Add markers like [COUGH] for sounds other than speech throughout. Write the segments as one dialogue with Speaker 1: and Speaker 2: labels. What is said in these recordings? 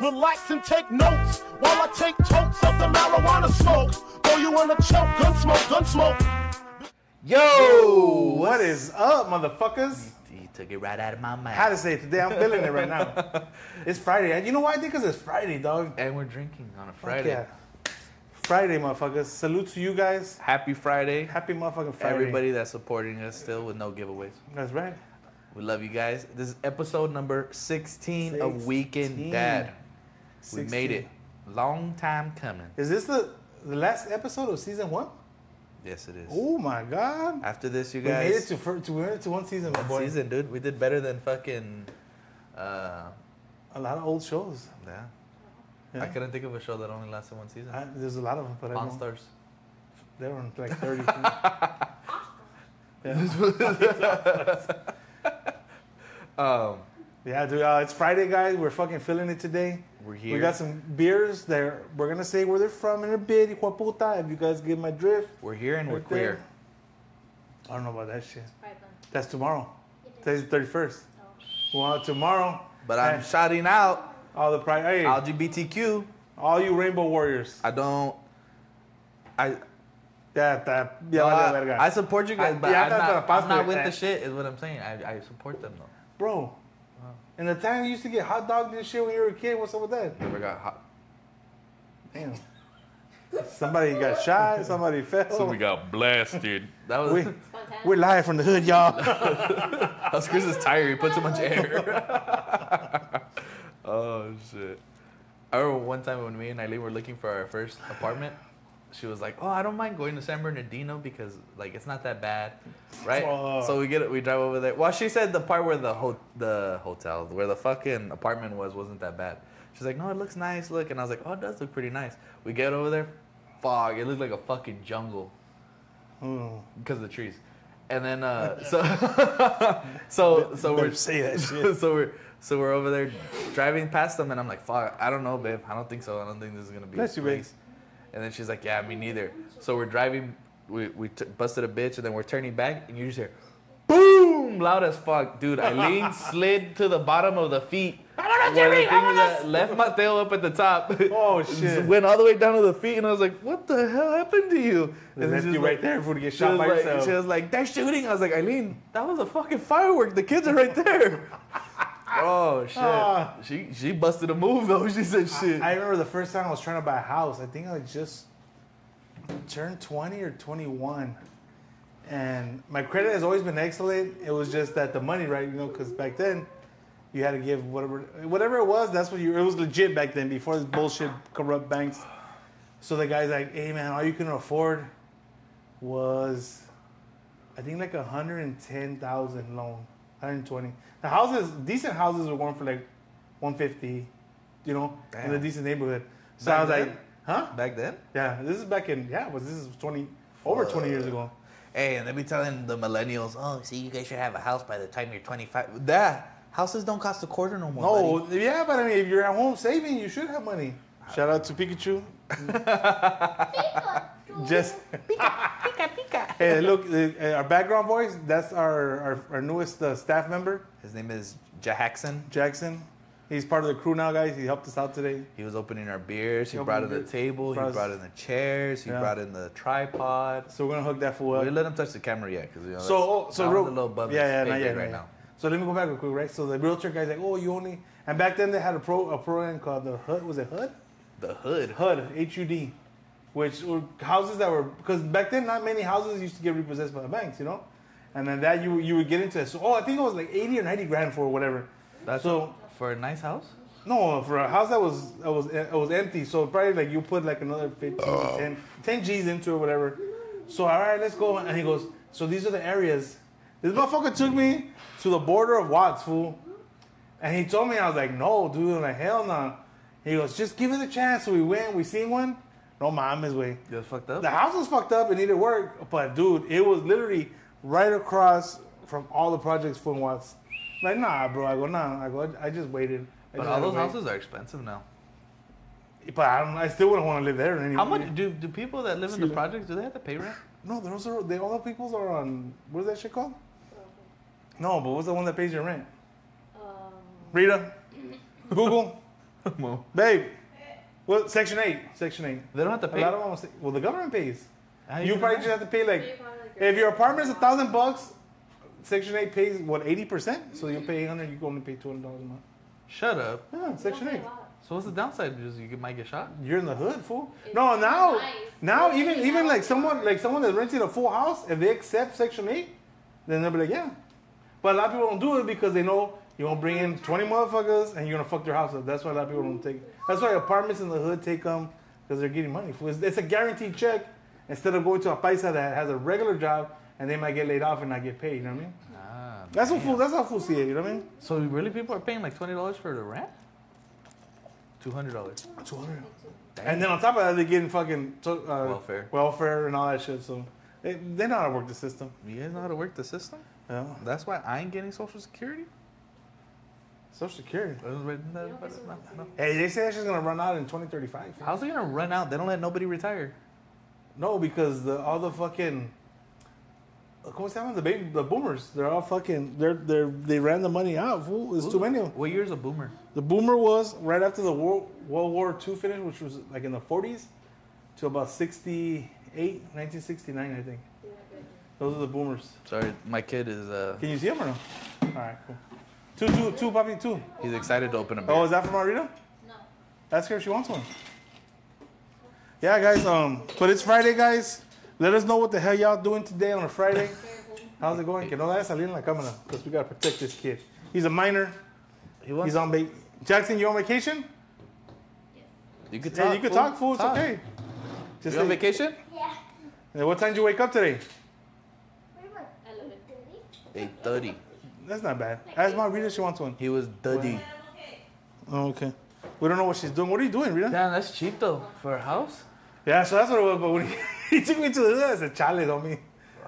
Speaker 1: Relax and take notes while I take totes of the marijuana smoke. Throw you in a choke, gun smoke, gun smoke.
Speaker 2: Yo, what is up, motherfuckers?
Speaker 3: You took it right out of my mouth.
Speaker 2: How to say it today? I'm feeling it right now. [LAUGHS] It's Friday. You know why? I think because it's Friday, dog.
Speaker 3: and we're drinking on a
Speaker 2: Fuck
Speaker 3: Friday.
Speaker 2: yeah. Friday, motherfuckers. Salute to you guys.
Speaker 3: Happy Friday.
Speaker 2: Happy motherfucking Friday.
Speaker 3: Everybody that's supporting us still with no giveaways.
Speaker 2: That's right.
Speaker 3: We love you guys. This is episode number 16 of Weekend
Speaker 2: 16.
Speaker 3: Dad. We
Speaker 2: 16.
Speaker 3: made it. Long time coming.
Speaker 2: Is this the the last episode of season one?
Speaker 3: Yes, it is.
Speaker 2: Oh my god.
Speaker 3: After this, you
Speaker 2: We made it
Speaker 3: guys.
Speaker 2: to, fir- to, we made it to one season, my
Speaker 3: one
Speaker 2: boy.
Speaker 3: season, dude. We did better than fucking. Uh,
Speaker 2: A lot of old shows.
Speaker 3: yeah.
Speaker 2: Yeah.
Speaker 3: I couldn't think of a show that only lasted one season.
Speaker 2: I, there's a lot of them, but don't.
Speaker 3: Stars.
Speaker 2: They were like [LAUGHS] 30. yeah. [LAUGHS]
Speaker 3: Um,
Speaker 2: yeah, dude. Uh, it's Friday, guys. We're fucking feeling it today.
Speaker 3: We're here.
Speaker 2: We got some beers. There, we're gonna say where they're from in a bit. Hijo puta, If you guys get my drift.
Speaker 3: We're here and we're
Speaker 2: right there.
Speaker 3: queer.
Speaker 2: I don't know about that shit. That's tomorrow. Today's the 31st. Well, tomorrow,
Speaker 3: But I'm shouting out
Speaker 2: all the pride. Hey,
Speaker 3: LGBTQ.
Speaker 2: all you Rainbow Warriors.
Speaker 3: I don't. I
Speaker 2: Yeah, that. Yeah,
Speaker 3: no, I. I support you guys,
Speaker 2: I-
Speaker 3: but
Speaker 2: yeah,
Speaker 3: I'm,
Speaker 2: that's
Speaker 3: not,
Speaker 2: what I
Speaker 3: I'm not with
Speaker 2: it.
Speaker 3: the eh. shit. Is what I'm saying. I, I support them though.
Speaker 2: Bro, in the time you used to get hot dogs and shit when you were a kid, what's up with that?
Speaker 3: Never got hot.
Speaker 2: Damn. Somebody got shot, somebody fell. [LAUGHS]
Speaker 3: So we got blasted. That was
Speaker 2: we, we're live from the hood, y'all. [LAUGHS]
Speaker 3: that was Chris's tire. He put too much air. [LAUGHS] oh shit! I remember one time when me and Eileen were looking for our first apartment. She was like, "Oh, I don't mind going to San Bernardino because like it's not that bad, right?"
Speaker 2: Fuck.
Speaker 3: So we get it. We drive over there. Well, she said the part where the ho- the hotel, where the fucking apartment was, wasn't that bad. She's like, "No, it looks nice. Look," and I was like, "Oh, it does look pretty nice." We get over there, fog. It looked like a fucking jungle because of the trees. And then uh, [LAUGHS] so [LAUGHS] so so we're
Speaker 2: say that [LAUGHS] shit.
Speaker 3: so we're so we're over there driving past them, and I'm like, "Fuck, I don't know, babe. I don't think so. I don't think this is gonna be."
Speaker 2: Bless you, babe.
Speaker 3: Place." And then she's like, "Yeah, me neither." So we're driving. We we t- busted a bitch, and then we're turning back, and you just hear, "Boom!" loud as fuck, dude. Eileen [LAUGHS] slid to the bottom of the feet. Where the thing that left my tail up at the top. [LAUGHS]
Speaker 2: Oh, [LAUGHS] shit.
Speaker 3: Went all the way down to the feet, and I was like, "What the hell happened to you?"
Speaker 2: They
Speaker 3: then
Speaker 2: left you
Speaker 3: like-
Speaker 2: right there for to get shot by
Speaker 3: like,
Speaker 2: yourself.
Speaker 3: she was like, they're shooting. I was like, Eileen, that was a fucking firework. The kids are right there. Oh shit.
Speaker 2: Ah.
Speaker 3: she she busted a move though. [LAUGHS] She said shit.
Speaker 2: I remember the first time I was trying to buy a house. I think I just turned 20 or 21. And my credit has always been excellent. It was just that the money, right? You know, because back then you had to give whatever whatever it was. That's what you. It was legit back then before this bullshit corrupt banks. So the guy's like, "Hey man, all you can afford was, I think like a hundred and ten thousand loan, hundred twenty. The houses, decent houses, were going for like one fifty, you know, in a decent neighborhood. So
Speaker 3: Back
Speaker 2: I was
Speaker 3: then?
Speaker 2: like, huh?
Speaker 3: Back then.
Speaker 2: Yeah, this is back in yeah, but this is twenty over twenty years ago.
Speaker 3: Hey, and they be telling the millennials, oh, see, you guys should have a house by the time you're 25. That houses don't cost a quarter no more.
Speaker 2: No,
Speaker 3: buddy.
Speaker 2: yeah, but I mean, if you're at home saving, you should have money. Shout out to Pikachu. Just
Speaker 3: Pika pika. [LAUGHS]
Speaker 2: hey, look, uh, our background voice. That's our our, our newest uh, staff member,
Speaker 3: His name is Jackson.
Speaker 2: Jackson. He's part of the crew now, guys. He helped us out today.
Speaker 3: He was opening our beers. He
Speaker 2: He
Speaker 3: brought in
Speaker 2: opened
Speaker 3: the table. He
Speaker 2: Brought us-
Speaker 3: brought in the chairs. He
Speaker 2: Yeah.
Speaker 3: brought in the tripod.
Speaker 2: So we're gonna hook that fool
Speaker 3: We
Speaker 2: up.
Speaker 3: didn't let him touch the camera yet because you know,
Speaker 2: So, oh, so
Speaker 3: that
Speaker 2: real,
Speaker 3: one's a little above
Speaker 2: yeah, yeah, not yet,
Speaker 3: right
Speaker 2: not
Speaker 3: now.
Speaker 2: So let me go back real quick, right? So the realtor guy's like, "Oh, you only," and back then they had a pro a program called the HUD. Was it HUD?
Speaker 3: The hood.
Speaker 2: HUD, H U D, which were houses that were because back then not many houses used to get repossessed by the banks, you know, and then that you you would get into it. So oh, I think it was like eighty or ninety grand for whatever.
Speaker 3: That's
Speaker 2: so
Speaker 3: for a nice house.
Speaker 2: no for a house that was that was it was empty. So probably like you put like another 15, to 10, 10 G's into it, whatever. So all right, let's go. And he goes, so these are the areas. This motherfucker took me to the border of Watts, fool. And he told me, I was like, no, dude, I'm like, hell no. He goes, just give it a chance. So we went, we seen one. No mames, way.
Speaker 3: You was fucked up.
Speaker 2: The house was fucked up and needed work, but dude, it was literally right across from all the projects from Watts. Like, nah, bro. I go, nah. I go, I just waited. I
Speaker 3: But
Speaker 2: just
Speaker 3: all those
Speaker 2: wait.
Speaker 3: houses are expensive now.
Speaker 2: But I, don't, I still wouldn't want to live there anyway.
Speaker 3: How much do do people that live in the projects do they have to pay rent?
Speaker 2: No, those are they, all the peoples are on. What is that shit called? No, but what's the one that pays your rent?
Speaker 4: Um,
Speaker 2: Rita, [LAUGHS] Google.
Speaker 3: Mo.
Speaker 2: Babe, well, Section 8. Section 8.
Speaker 3: They don't have to
Speaker 2: A
Speaker 3: pay.
Speaker 2: lot of them, will say- well, the government pays.
Speaker 3: How
Speaker 2: You
Speaker 3: can
Speaker 2: probably
Speaker 3: know?
Speaker 2: just have to pay like,
Speaker 4: You probably like
Speaker 2: if your apartment's a thousand bucks, Section 8 pays what, 80%? So you pay 800, you can only pay $200 a month.
Speaker 3: Shut up.
Speaker 2: Yeah, Section 8.
Speaker 3: So what's the downside? Just you might get shot.
Speaker 2: You're in the hood, fool.
Speaker 4: It's
Speaker 2: No, now,
Speaker 4: nice.
Speaker 2: now
Speaker 4: Really
Speaker 2: even even like someone like someone that's renting a full house, if they accept Section 8, then they'll be like, yeah. But a lot of people don't do it because they know you're gonna bring in 20 motherfuckers and you're gonna fuck their house up. That's why a lot of people don't take. That's why apartments in the hood take them because they're getting money. It's, it's a guaranteed check instead of going to a paisa that has a regular job and they might get laid off and not get paid. You know what I mean?
Speaker 3: Ah,
Speaker 2: That's what fool. That's how fool see it. You know what I mean?
Speaker 3: So really, people are paying like twenty dollars for the rent. Two hundred dollars.
Speaker 2: 200. And then on top of that, they're getting fucking to- uh,
Speaker 3: Welfare.
Speaker 2: welfare and all that shit. So they, they know how to work the system.
Speaker 3: You guys know how to work the system?
Speaker 2: Yeah.
Speaker 3: That's why I ain't getting Social Security.
Speaker 2: Social Security.
Speaker 3: I was writing that-
Speaker 4: You don't pay Social
Speaker 3: no, no.
Speaker 2: Hey, they say that shit's gonna run out in 2035.
Speaker 3: How's it gonna run out? They don't let nobody retire.
Speaker 2: No, because the all the fucking ¿Cómo se llaman? The baby, the boomers. They're all fucking. They're they're they ran the money out. Fool. There's too many. of 'em.
Speaker 3: What year's a boomer?
Speaker 2: The boomer was right after the World World War II finished, which was like in the 40s, to about 68, 1969, I think. Those are the boomers.
Speaker 3: Sorry, my kid is uh
Speaker 2: Can you see him or no? All right, cool. Two, two, two, puppy, two.
Speaker 3: he's excited to open a beer.
Speaker 2: Oh, is that for Marita?
Speaker 4: No.
Speaker 2: Ask her if she wants one. Yeah, guys. Um, but it's Friday, guys. Let us know what the hell y'all doing today on a Friday. [LAUGHS] How's it going? Que no vaya a salir en la cámara, because we gotta protect this kid. He's a minor.
Speaker 3: he wants,
Speaker 2: He's on vac. Jackson, you on vacation? Yeah.
Speaker 3: you could
Speaker 2: Yeah,
Speaker 3: talk.
Speaker 2: you can talk, fool. It's okay. Just
Speaker 3: You on vacation?
Speaker 5: Yeah.
Speaker 2: Hey, what time did you wake up today?
Speaker 4: I love it.
Speaker 3: Eight thirty.
Speaker 2: That's not bad. Ask my Rita, she wants one.
Speaker 3: He was duddy.
Speaker 2: Oh, okay. We don't know what she's doing. What are you doing, Rita?
Speaker 3: Damn, that's cheap though for a house.
Speaker 2: Yeah, so that's what it was. But when he, [LAUGHS] he took me to the hood, I said, "Chale, on me."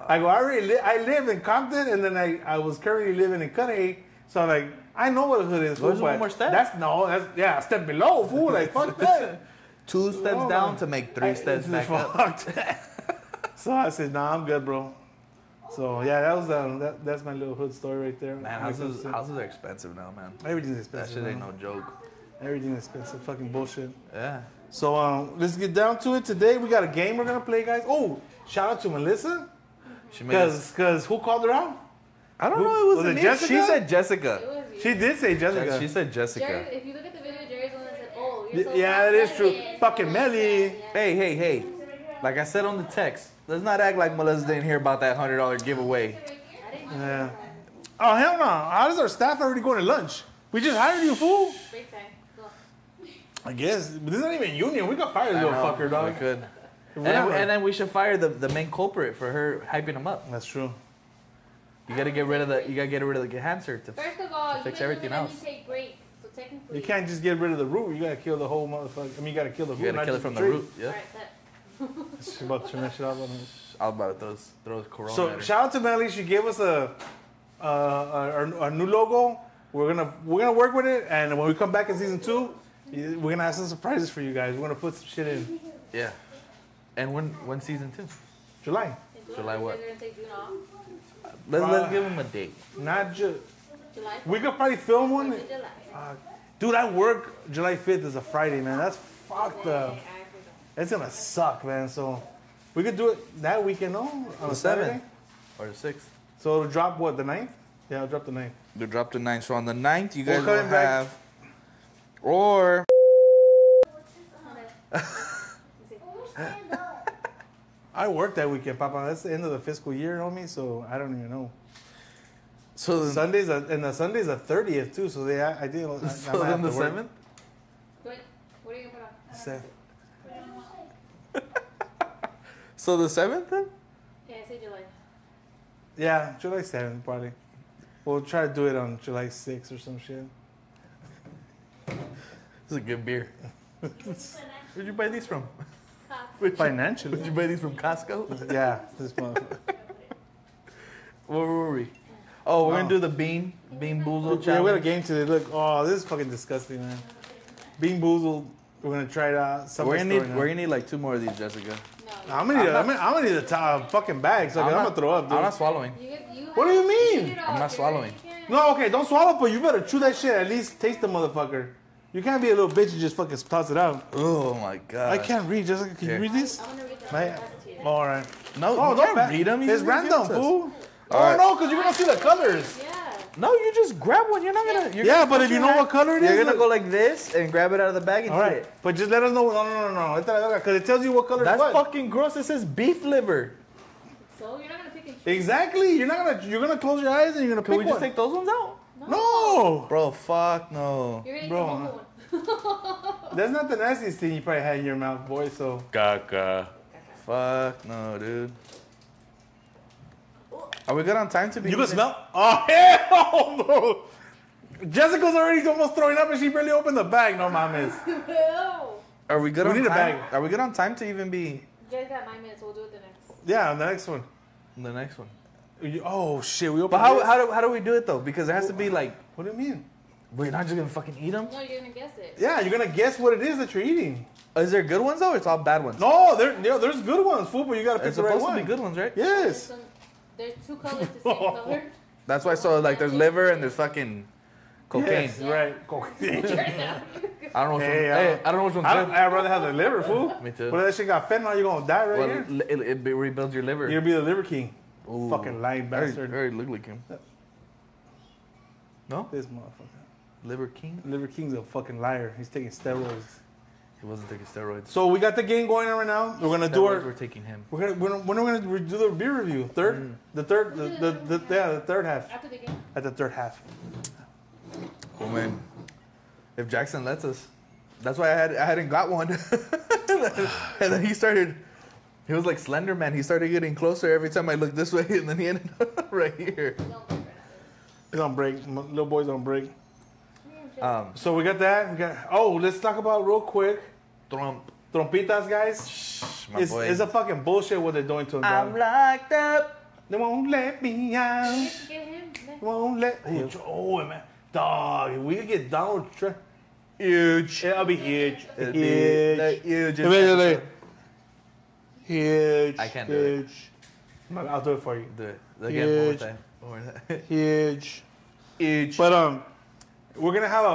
Speaker 2: I go, I already li- I live in Compton, and then I, I was currently living in Cudahy. So I'm like, I know what a hood is. fool,
Speaker 3: one more step?
Speaker 2: That's no, that's yeah, a step below, fool. Like fuck [LAUGHS] that.
Speaker 3: Two steps
Speaker 2: Oh,
Speaker 3: down
Speaker 2: man.
Speaker 3: to make three
Speaker 2: I-
Speaker 3: steps [LAUGHS]
Speaker 2: this is
Speaker 3: back up.
Speaker 2: so I said, Nah, I'm good, bro. So yeah, that was um, that, that's my little hood story right there.
Speaker 3: Man,
Speaker 2: When it comes
Speaker 3: houses houses are expensive now, man.
Speaker 2: everything's expensive.
Speaker 3: That
Speaker 2: expensive.
Speaker 3: shit ain't
Speaker 2: man.
Speaker 3: no joke.
Speaker 2: Everything's expensive. Fucking bullshit.
Speaker 3: Yeah.
Speaker 2: So um, let's get down to it. Today we got a game we're gonna play, guys. Oh, shout out to Melissa,
Speaker 3: She made us.
Speaker 2: cause cause who called her out?
Speaker 3: I don't
Speaker 2: who-
Speaker 3: know. It was,
Speaker 2: was it
Speaker 3: me.
Speaker 2: Jessica?
Speaker 3: She said
Speaker 4: It
Speaker 3: Jessica.
Speaker 4: was.
Speaker 2: She did say Jessica.
Speaker 3: She said
Speaker 4: Jerry,
Speaker 3: Jessica.
Speaker 4: if you look at the video, Jerry's the one that said, "Oh, you're so
Speaker 2: yeah, that is true. Fucking Melly.
Speaker 4: Yeah.
Speaker 3: Hey, hey, hey. Like I said on the text, let's not act like Melissa didn't hear about that hundred dollar giveaway.
Speaker 4: I didn't know.
Speaker 2: Yeah. Oh hell no! How does our staff already going to lunch? We just hired you, fool.
Speaker 4: Break time.
Speaker 2: I guess, but this isn't even union. We got fired,
Speaker 3: I
Speaker 2: little fucker, dog.
Speaker 3: We could. And, then- and then we should fire the, the main culprit for her hyping him up.
Speaker 2: That's true.
Speaker 3: You gotta get rid of the you gotta get rid of the cancer to
Speaker 4: First of all,
Speaker 3: To
Speaker 4: you
Speaker 3: fix
Speaker 4: didn't
Speaker 3: everything else.
Speaker 4: me take breaks, so technically.
Speaker 2: You can't just get rid of the root. You gotta kill the whole motherfucker. I mean, you gotta kill the root.
Speaker 3: you gotta kill it from the
Speaker 2: tree.
Speaker 3: root. Yeah.
Speaker 4: Alright, that.
Speaker 2: She's about to turn that shit off on us.
Speaker 3: I was about to throw throw corona.
Speaker 2: So
Speaker 3: at her.
Speaker 2: shout out to Melly. She gave us a, uh, our, our new logo. We're gonna we're gonna work with it, and when we come back in season two, we're gonna have some surprises for you guys. We're gonna put some shit in
Speaker 3: yeah. And when when season two?
Speaker 2: July.
Speaker 3: July what?
Speaker 4: They're gonna take June off.
Speaker 3: Let's
Speaker 2: Uh,
Speaker 3: let's give him a date.
Speaker 2: Not just.
Speaker 4: July.
Speaker 2: We could probably film one.
Speaker 4: July.
Speaker 2: Uh, dude, I work July 5th is a Friday, man. That's fucked
Speaker 4: Yeah,
Speaker 2: up.
Speaker 4: I forgot.
Speaker 2: It's gonna suck, man. So we could do it that weekend, no? On
Speaker 3: The seventh or the sixth.
Speaker 2: So it'll drop what the 9th? Yeah, it'll drop the 9th.
Speaker 3: They drop the ninth. So on the 9th, you
Speaker 2: We're
Speaker 3: guys will
Speaker 2: coming back.
Speaker 3: have or [LAUGHS]
Speaker 2: I work that weekend, Papa. That's the end of the fiscal year, homie. So I don't even know.
Speaker 3: so then,
Speaker 2: Sundays are, and the Sunday's the 30th too. So they, I, I think. I, I [LAUGHS]
Speaker 3: so
Speaker 2: might
Speaker 3: then
Speaker 2: have
Speaker 3: the seventh.
Speaker 4: What, what are you gonna put on?
Speaker 2: Se-
Speaker 3: So the seventh then.
Speaker 4: Yeah, I say July.
Speaker 2: Yeah, July 7th probably. We'll try to do it on July 6th or some shit.
Speaker 3: This is a good beer. [LAUGHS] Where'd you buy these from?
Speaker 2: Financially.
Speaker 3: Did you buy these from Costco? [LAUGHS]
Speaker 2: yeah, this month.
Speaker 3: Where were we? Oh, we're gonna oh. do the bean bean boozle
Speaker 2: Yeah, we had a
Speaker 3: challenge.
Speaker 2: game today. Look, oh, this is fucking disgusting, man. Bean Boozled. We're gonna try it out.
Speaker 3: We're gonna need we're gonna need like two more of these, Jessica.
Speaker 4: No.
Speaker 2: I'm gonna need. I'm, gonna, I'm gonna need a top fucking bag. So I'm,
Speaker 3: not,
Speaker 2: gonna throw up, dude.
Speaker 3: I'm not swallowing.
Speaker 4: You, you
Speaker 2: What do you mean?
Speaker 3: I'm not swallowing.
Speaker 2: No, okay, don't swallow, but you better chew that shit. At least taste the motherfucker. You can't be a little bitch and just fucking toss it out.
Speaker 3: Oh my god.
Speaker 2: I can't read. Jessica, can
Speaker 3: Here.
Speaker 2: you read this?
Speaker 4: I want to read the
Speaker 2: My-
Speaker 4: pass it to you.
Speaker 2: All right.
Speaker 3: No,
Speaker 2: Oh,
Speaker 3: you
Speaker 2: don't
Speaker 3: can't read them.
Speaker 2: It's random, fool.
Speaker 3: All
Speaker 2: oh
Speaker 3: right.
Speaker 2: no, because you're gonna see the colors.
Speaker 4: Yeah.
Speaker 3: No, you just grab one. You're not gonna. You're
Speaker 2: Yeah,
Speaker 3: gonna
Speaker 2: but if you know
Speaker 3: hand-
Speaker 2: what color it is,
Speaker 3: You're gonna go like this and grab it out of the bag and
Speaker 2: All
Speaker 3: eat
Speaker 2: right,
Speaker 3: it.
Speaker 2: but just let us know. No, no, no, no, because it tells you what color.
Speaker 3: That's
Speaker 2: what.
Speaker 3: fucking gross. It says beef liver.
Speaker 4: So you're not gonna pick and choose.
Speaker 2: Exactly. You're not gonna. You're gonna close your eyes and you're gonna
Speaker 3: Can
Speaker 2: pick
Speaker 3: we just
Speaker 2: one.
Speaker 3: take those ones out?
Speaker 2: no,
Speaker 3: Bro, fuck no.
Speaker 4: You're gonna eat
Speaker 2: Bro,
Speaker 4: the one. [LAUGHS]
Speaker 2: that's not the nastiest thing you probably had in your mouth, boy. So
Speaker 3: Caca. Fuck no, dude. Are we good on time to be?
Speaker 2: you can smell. Oh hell no! Jessica's already almost throwing up and she barely opened the bag. No mames. [LAUGHS]
Speaker 4: Ew.
Speaker 3: Are we good
Speaker 2: We
Speaker 3: on
Speaker 2: need a
Speaker 3: time?
Speaker 2: bag.
Speaker 3: Are we good on time to even be
Speaker 4: You guys got nine minutes. We'll do it the next.
Speaker 2: Yeah, the next one.
Speaker 3: the next one?
Speaker 2: You- Oh shit, we open.
Speaker 3: But how, how, do, how do we do it though? Because it has to be like,
Speaker 2: What do you mean?
Speaker 3: we're not just gonna fucking eat them.
Speaker 4: No, you're gonna guess it.
Speaker 2: Yeah, you're gonna guess what it is that you're eating.
Speaker 3: Is there good ones though? Or it's all bad ones.
Speaker 2: No, there, yeah, there's good ones, fool, but you gotta pick
Speaker 3: it's
Speaker 2: the right one.
Speaker 3: supposed
Speaker 2: one.
Speaker 3: to be good ones, right?
Speaker 4: There's,
Speaker 2: Yes.
Speaker 4: Some, there's two colors the same [LAUGHS] color.
Speaker 3: That's why. So like, there's liver and there's fucking cocaine.
Speaker 2: Yes, right. Cocaine. [LAUGHS] [LAUGHS]
Speaker 3: I don't know. Which
Speaker 2: Hey,
Speaker 3: one, hey, I don't know which one's
Speaker 2: I,
Speaker 3: good.
Speaker 2: I'd rather have the liver, fool.
Speaker 3: Me too.
Speaker 2: But that shit got fentanyl, you're gonna die right
Speaker 3: well,
Speaker 2: here.
Speaker 3: it, it, it rebuilds your liver.
Speaker 2: You'll be the liver king.
Speaker 3: Ooh.
Speaker 2: Fucking lying
Speaker 3: Very,
Speaker 2: bastard.
Speaker 3: very look like him. No,
Speaker 2: This motherfucker.
Speaker 3: liver king.
Speaker 2: Liver king's a fucking liar. He's taking steroids.
Speaker 3: He wasn't taking steroids.
Speaker 2: So we got the game going on right now. We're gonna do
Speaker 3: Steroids We're taking him.
Speaker 2: We're gonna. We're, when are we gonna do the beer review? Third.
Speaker 3: Mm.
Speaker 2: The third. The, the, the, yeah, the third half.
Speaker 4: After the game.
Speaker 2: At the third half.
Speaker 3: Oh man, if Jackson lets us, that's why I had I hadn't got one. [LAUGHS] and then he started. He was like Slender Man. He started getting closer every time I looked this way, and then he ended [LAUGHS] up right here.
Speaker 4: Don't break
Speaker 2: He's on break. M- Little boy's on break.
Speaker 4: It.
Speaker 3: Um,
Speaker 2: So we got that. We got. Oh, let's talk about real quick.
Speaker 3: Trump,
Speaker 2: Trompitas, guys.
Speaker 3: Shh, my
Speaker 2: It's,
Speaker 3: boy.
Speaker 2: it's a fucking bullshit what they're doing to him.
Speaker 3: I'm
Speaker 2: dog.
Speaker 3: locked up.
Speaker 2: They won't let me out.
Speaker 4: Get, get him.
Speaker 2: They won't let. Oh, oh man, dog. If we could get Donald Trump.
Speaker 3: Huge.
Speaker 2: It'll be huge.
Speaker 3: It'd be the
Speaker 2: Huge.
Speaker 3: hugest
Speaker 2: Immediately. Huge.
Speaker 3: I can't do it.
Speaker 2: I'll do it for you.
Speaker 3: Do it again one more time. One more time. [LAUGHS]
Speaker 2: Huge.
Speaker 3: Huge.
Speaker 2: But um, we're gonna have a,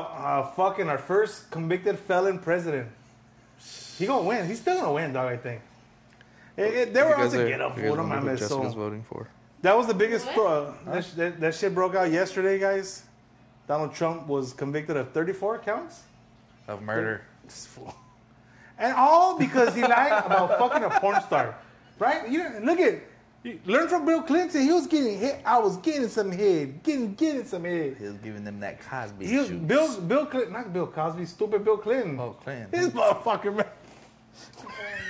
Speaker 2: a fucking our first convicted felon president. He gonna win. He's still gonna win, dog. I think. It, it, they were out to get up for him, man. So
Speaker 3: voting for.
Speaker 2: that was the biggest.
Speaker 4: What?
Speaker 2: Uh, that, sh- that, that shit broke out yesterday, guys. Donald Trump was convicted of 34 counts.
Speaker 3: Of murder.
Speaker 2: And all because he lied about fucking a porn star, right? You look at, you learn from Bill Clinton. He was getting hit. I was getting some head, getting getting some head.
Speaker 3: He was giving them that Cosby
Speaker 2: He was,
Speaker 3: juice.
Speaker 2: Bill Bill Clinton, not Bill Cosby, stupid Bill Clinton.
Speaker 3: Oh, Clinton.
Speaker 2: This motherfucker, man.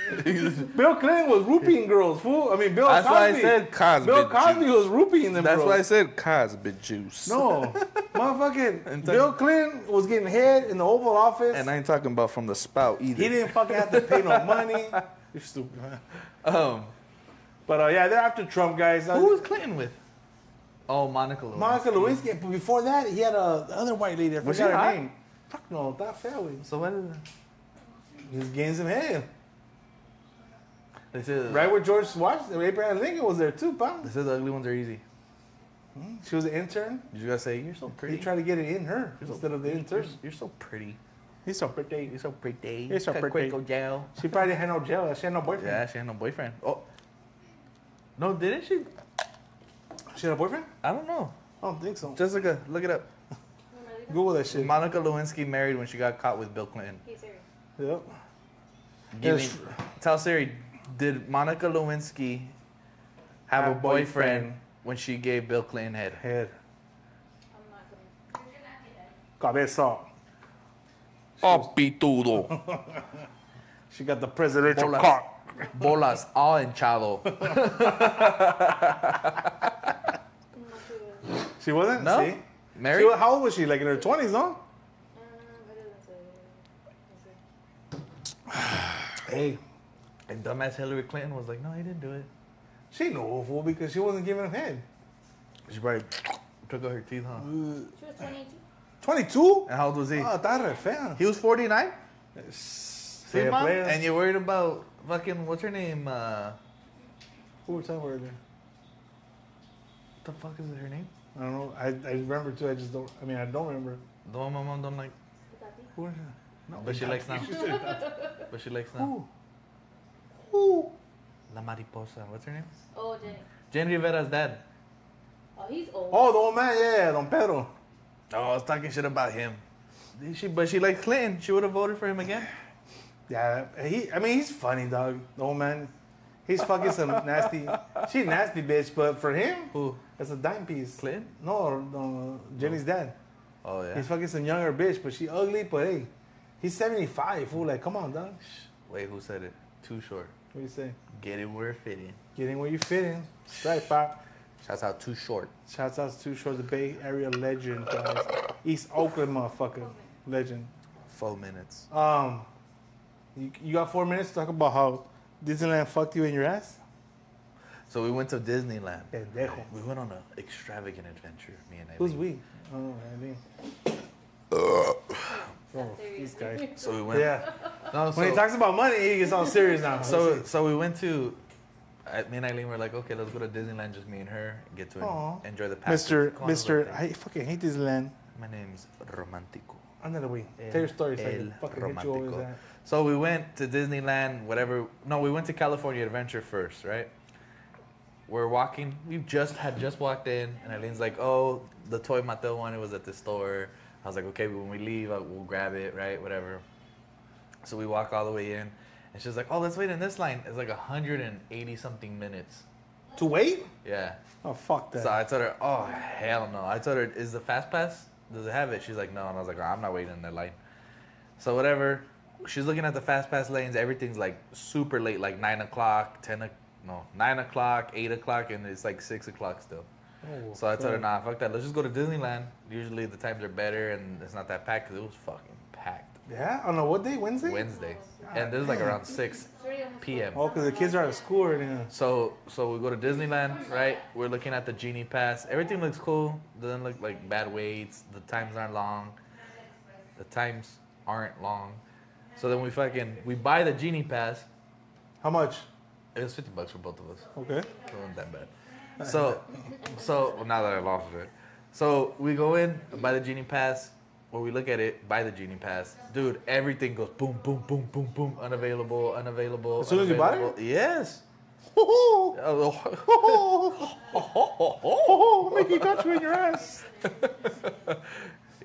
Speaker 2: [LAUGHS] Bill Clinton was rooping girls, fool. I mean, Bill
Speaker 3: That's
Speaker 2: Cosby.
Speaker 3: why I said Cosby
Speaker 2: Bill Cosby
Speaker 3: juice.
Speaker 2: was rooping them
Speaker 3: That's
Speaker 2: girls.
Speaker 3: why I said Cosby juice.
Speaker 2: No, [LAUGHS] motherfucking Bill Clinton was getting head in the Oval Office.
Speaker 3: And I ain't talking about from the spout either.
Speaker 2: he didn't fucking have to pay no [LAUGHS] money. You're stupid, man.
Speaker 3: Um,
Speaker 2: But uh, yeah, they're after Trump, guys. Uh,
Speaker 3: who was Clinton with? Oh, Monica Lewinsky.
Speaker 2: Monica Lewinsky. But before that, he had a the other white lady. I
Speaker 3: Was
Speaker 2: forgot her
Speaker 3: hot?
Speaker 2: name. Fuck no, that family.
Speaker 3: So what is it?
Speaker 2: He's getting some head.
Speaker 3: They said,
Speaker 2: Right where George Washington, Abraham Lincoln was there too, pal.
Speaker 3: They said the ugly ones are easy.
Speaker 2: She was an intern.
Speaker 3: Did you guys say you're so pretty?
Speaker 2: He tried to get it in her
Speaker 3: You're so-
Speaker 2: instead of the
Speaker 3: you're,
Speaker 2: intern.
Speaker 3: you're so pretty.
Speaker 2: He's so pretty.
Speaker 3: You're so pretty.
Speaker 2: You're so pretty.
Speaker 3: Quick, go jail.
Speaker 2: She probably didn't no jail. She had no boyfriend.
Speaker 3: Yeah, she had no boyfriend. Oh. No, didn't she?
Speaker 2: She had a boyfriend?
Speaker 3: I don't know.
Speaker 2: I don't think so.
Speaker 3: Jessica, look it up. [LAUGHS]
Speaker 2: Google that shit.
Speaker 3: Monica Lewinsky married when she got caught with Bill Clinton.
Speaker 4: He's serious.
Speaker 2: Yep.
Speaker 3: Give
Speaker 2: Yes.
Speaker 3: me, tell Siri, did Monica Lewinsky have
Speaker 2: Have
Speaker 3: a boyfriend
Speaker 2: boyfriend.
Speaker 3: when she gave Bill Clinton head?
Speaker 2: Head.
Speaker 4: I'm not gonna.
Speaker 2: Cabeza.
Speaker 3: Oh, pitudo. [LAUGHS]
Speaker 2: She got the presidential
Speaker 3: Bolas.
Speaker 2: cock.
Speaker 3: Bolas all hinchado.
Speaker 4: I'm not sure.
Speaker 2: She wasn't?
Speaker 3: No?
Speaker 2: See?
Speaker 3: Married?
Speaker 2: was- how old was she? Like in her 20s, no?
Speaker 4: It doesn't say.
Speaker 2: Hey.
Speaker 3: And dumbass Hillary Clinton was like, no, he didn't do it.
Speaker 2: She knew fool because she wasn't giving him head.
Speaker 3: She probably took out her teeth, huh?
Speaker 4: She was 22.
Speaker 2: 22?
Speaker 3: And how old was he?
Speaker 2: Oh, está re fea.
Speaker 3: He was 49? See,
Speaker 2: Fair
Speaker 3: mom? And you're worried about fucking, what's her name? Uh,
Speaker 2: Who was that word
Speaker 3: what the fuck is her name?
Speaker 2: I don't know. I, I remember too. I just don't. I mean, I don't remember.
Speaker 3: The one my mom don't like.
Speaker 4: What's that thing?
Speaker 2: Who- No,
Speaker 3: But she likes now. [LAUGHS] But she likes now.
Speaker 2: Who? Who?
Speaker 3: La Mariposa. What's her name?
Speaker 4: Oh, Jenni.
Speaker 3: Jen Rivera's dad.
Speaker 4: Oh, he's old.
Speaker 2: Oh, the old man, yeah, Don Pedro.
Speaker 3: Oh, I was talking shit about him. She, but she likes Clinton. She would have voted for him again.
Speaker 2: Yeah, he. I mean, he's funny, dog. The old man. He's fucking some [LAUGHS] nasty. She a nasty bitch, but for him,
Speaker 3: Who?
Speaker 2: that's a dime piece.
Speaker 3: Clinton?
Speaker 2: No, no, Jenni's dad.
Speaker 3: Oh yeah.
Speaker 2: He's fucking some younger bitch, but she ugly. But hey, he's seventy five. Fool, like, come on, dog.
Speaker 3: Wait, who said it? Too short.
Speaker 2: What do you say?
Speaker 3: Get it where it fit in.
Speaker 2: Getting where you fit in. That's right, pop.
Speaker 3: Shouts out Too Short.
Speaker 2: Shouts out to Short, the Bay Area legend, guys. East Oakland, motherfucker, legend.
Speaker 3: Four minutes.
Speaker 2: Um, you, you got four minutes to talk about how Disneyland fucked you in your ass.
Speaker 3: So we went to Disneyland.
Speaker 2: Pendejo.
Speaker 3: We went on an extravagant adventure, me and Eileen.
Speaker 2: Who's we? Oh, I mean. Oh,
Speaker 4: serious.
Speaker 2: this guy.
Speaker 3: So we went.
Speaker 2: Yeah.
Speaker 3: No,
Speaker 2: When he talks about money, he gets all serious now.
Speaker 3: so so we went to. uh, Me and Eileen were like, okay, let's go to Disneyland, just me and her, get to
Speaker 2: Aw.
Speaker 3: enjoy the past.
Speaker 2: Mr.
Speaker 3: Come on, let's go
Speaker 2: Mr. I fucking hate Disneyland.
Speaker 3: My name's Romantico.
Speaker 2: Ándale, güey.
Speaker 3: El-
Speaker 2: Tell your story. So I can fucking hit you always
Speaker 3: romántico. So we went to Disneyland, whatever. No, we went to California Adventure first, right? We're walking. We just had just walked in, and Eileen's like, "Oh, the toy Mattel one. It was at the store." I was like, "Okay, when we leave, uh, we'll grab it, right? Whatever." So we walk all the way in, and she's like, "Oh, let's wait in this line." It's like 180 something minutes.
Speaker 2: To wait?
Speaker 3: Yeah.
Speaker 2: Oh, fuck that.
Speaker 3: So I told her, "Oh hell no!" I told her, "Is the fast pass? Does it have it?" She's like, "No," and I was like, oh, "I'm not waiting in that line." So whatever. She's looking at the fast pass lanes. Everything's like super late, like nine o'clock, ten, o- no, nine o'clock, eight o'clock, and it's like six o'clock still.
Speaker 2: Oh,
Speaker 3: So I told her. "Nah, fuck that. Let's just go to Disneyland. Usually the times are better and it's not that packed because it was fucking packed
Speaker 2: Yeah? On a what day? Wednesday?
Speaker 3: Wednesday, ah, and this is like around six p.m.
Speaker 2: Oh, because the kids are out of school already. huh?
Speaker 3: So so we go to Disneyland, right? We're looking at the genie pass. Everything looks cool. Doesn't look like bad waits. The times aren't long. The times aren't long. So then we fucking we buy the genie pass.
Speaker 2: How much?
Speaker 3: It was fifty bucks for both of us.
Speaker 2: Okay.
Speaker 3: It wasn't that bad. So so well, now that I lost it. So we go in, buy the genie pass. Or we look at it, buy the genie pass. Dude, everything goes boom, boom, boom, boom, boom. Unavailable, unavailable.
Speaker 2: As soon as you buy it?
Speaker 3: Yes. [LAUGHS]
Speaker 2: Mickey got you in your ass. [LAUGHS]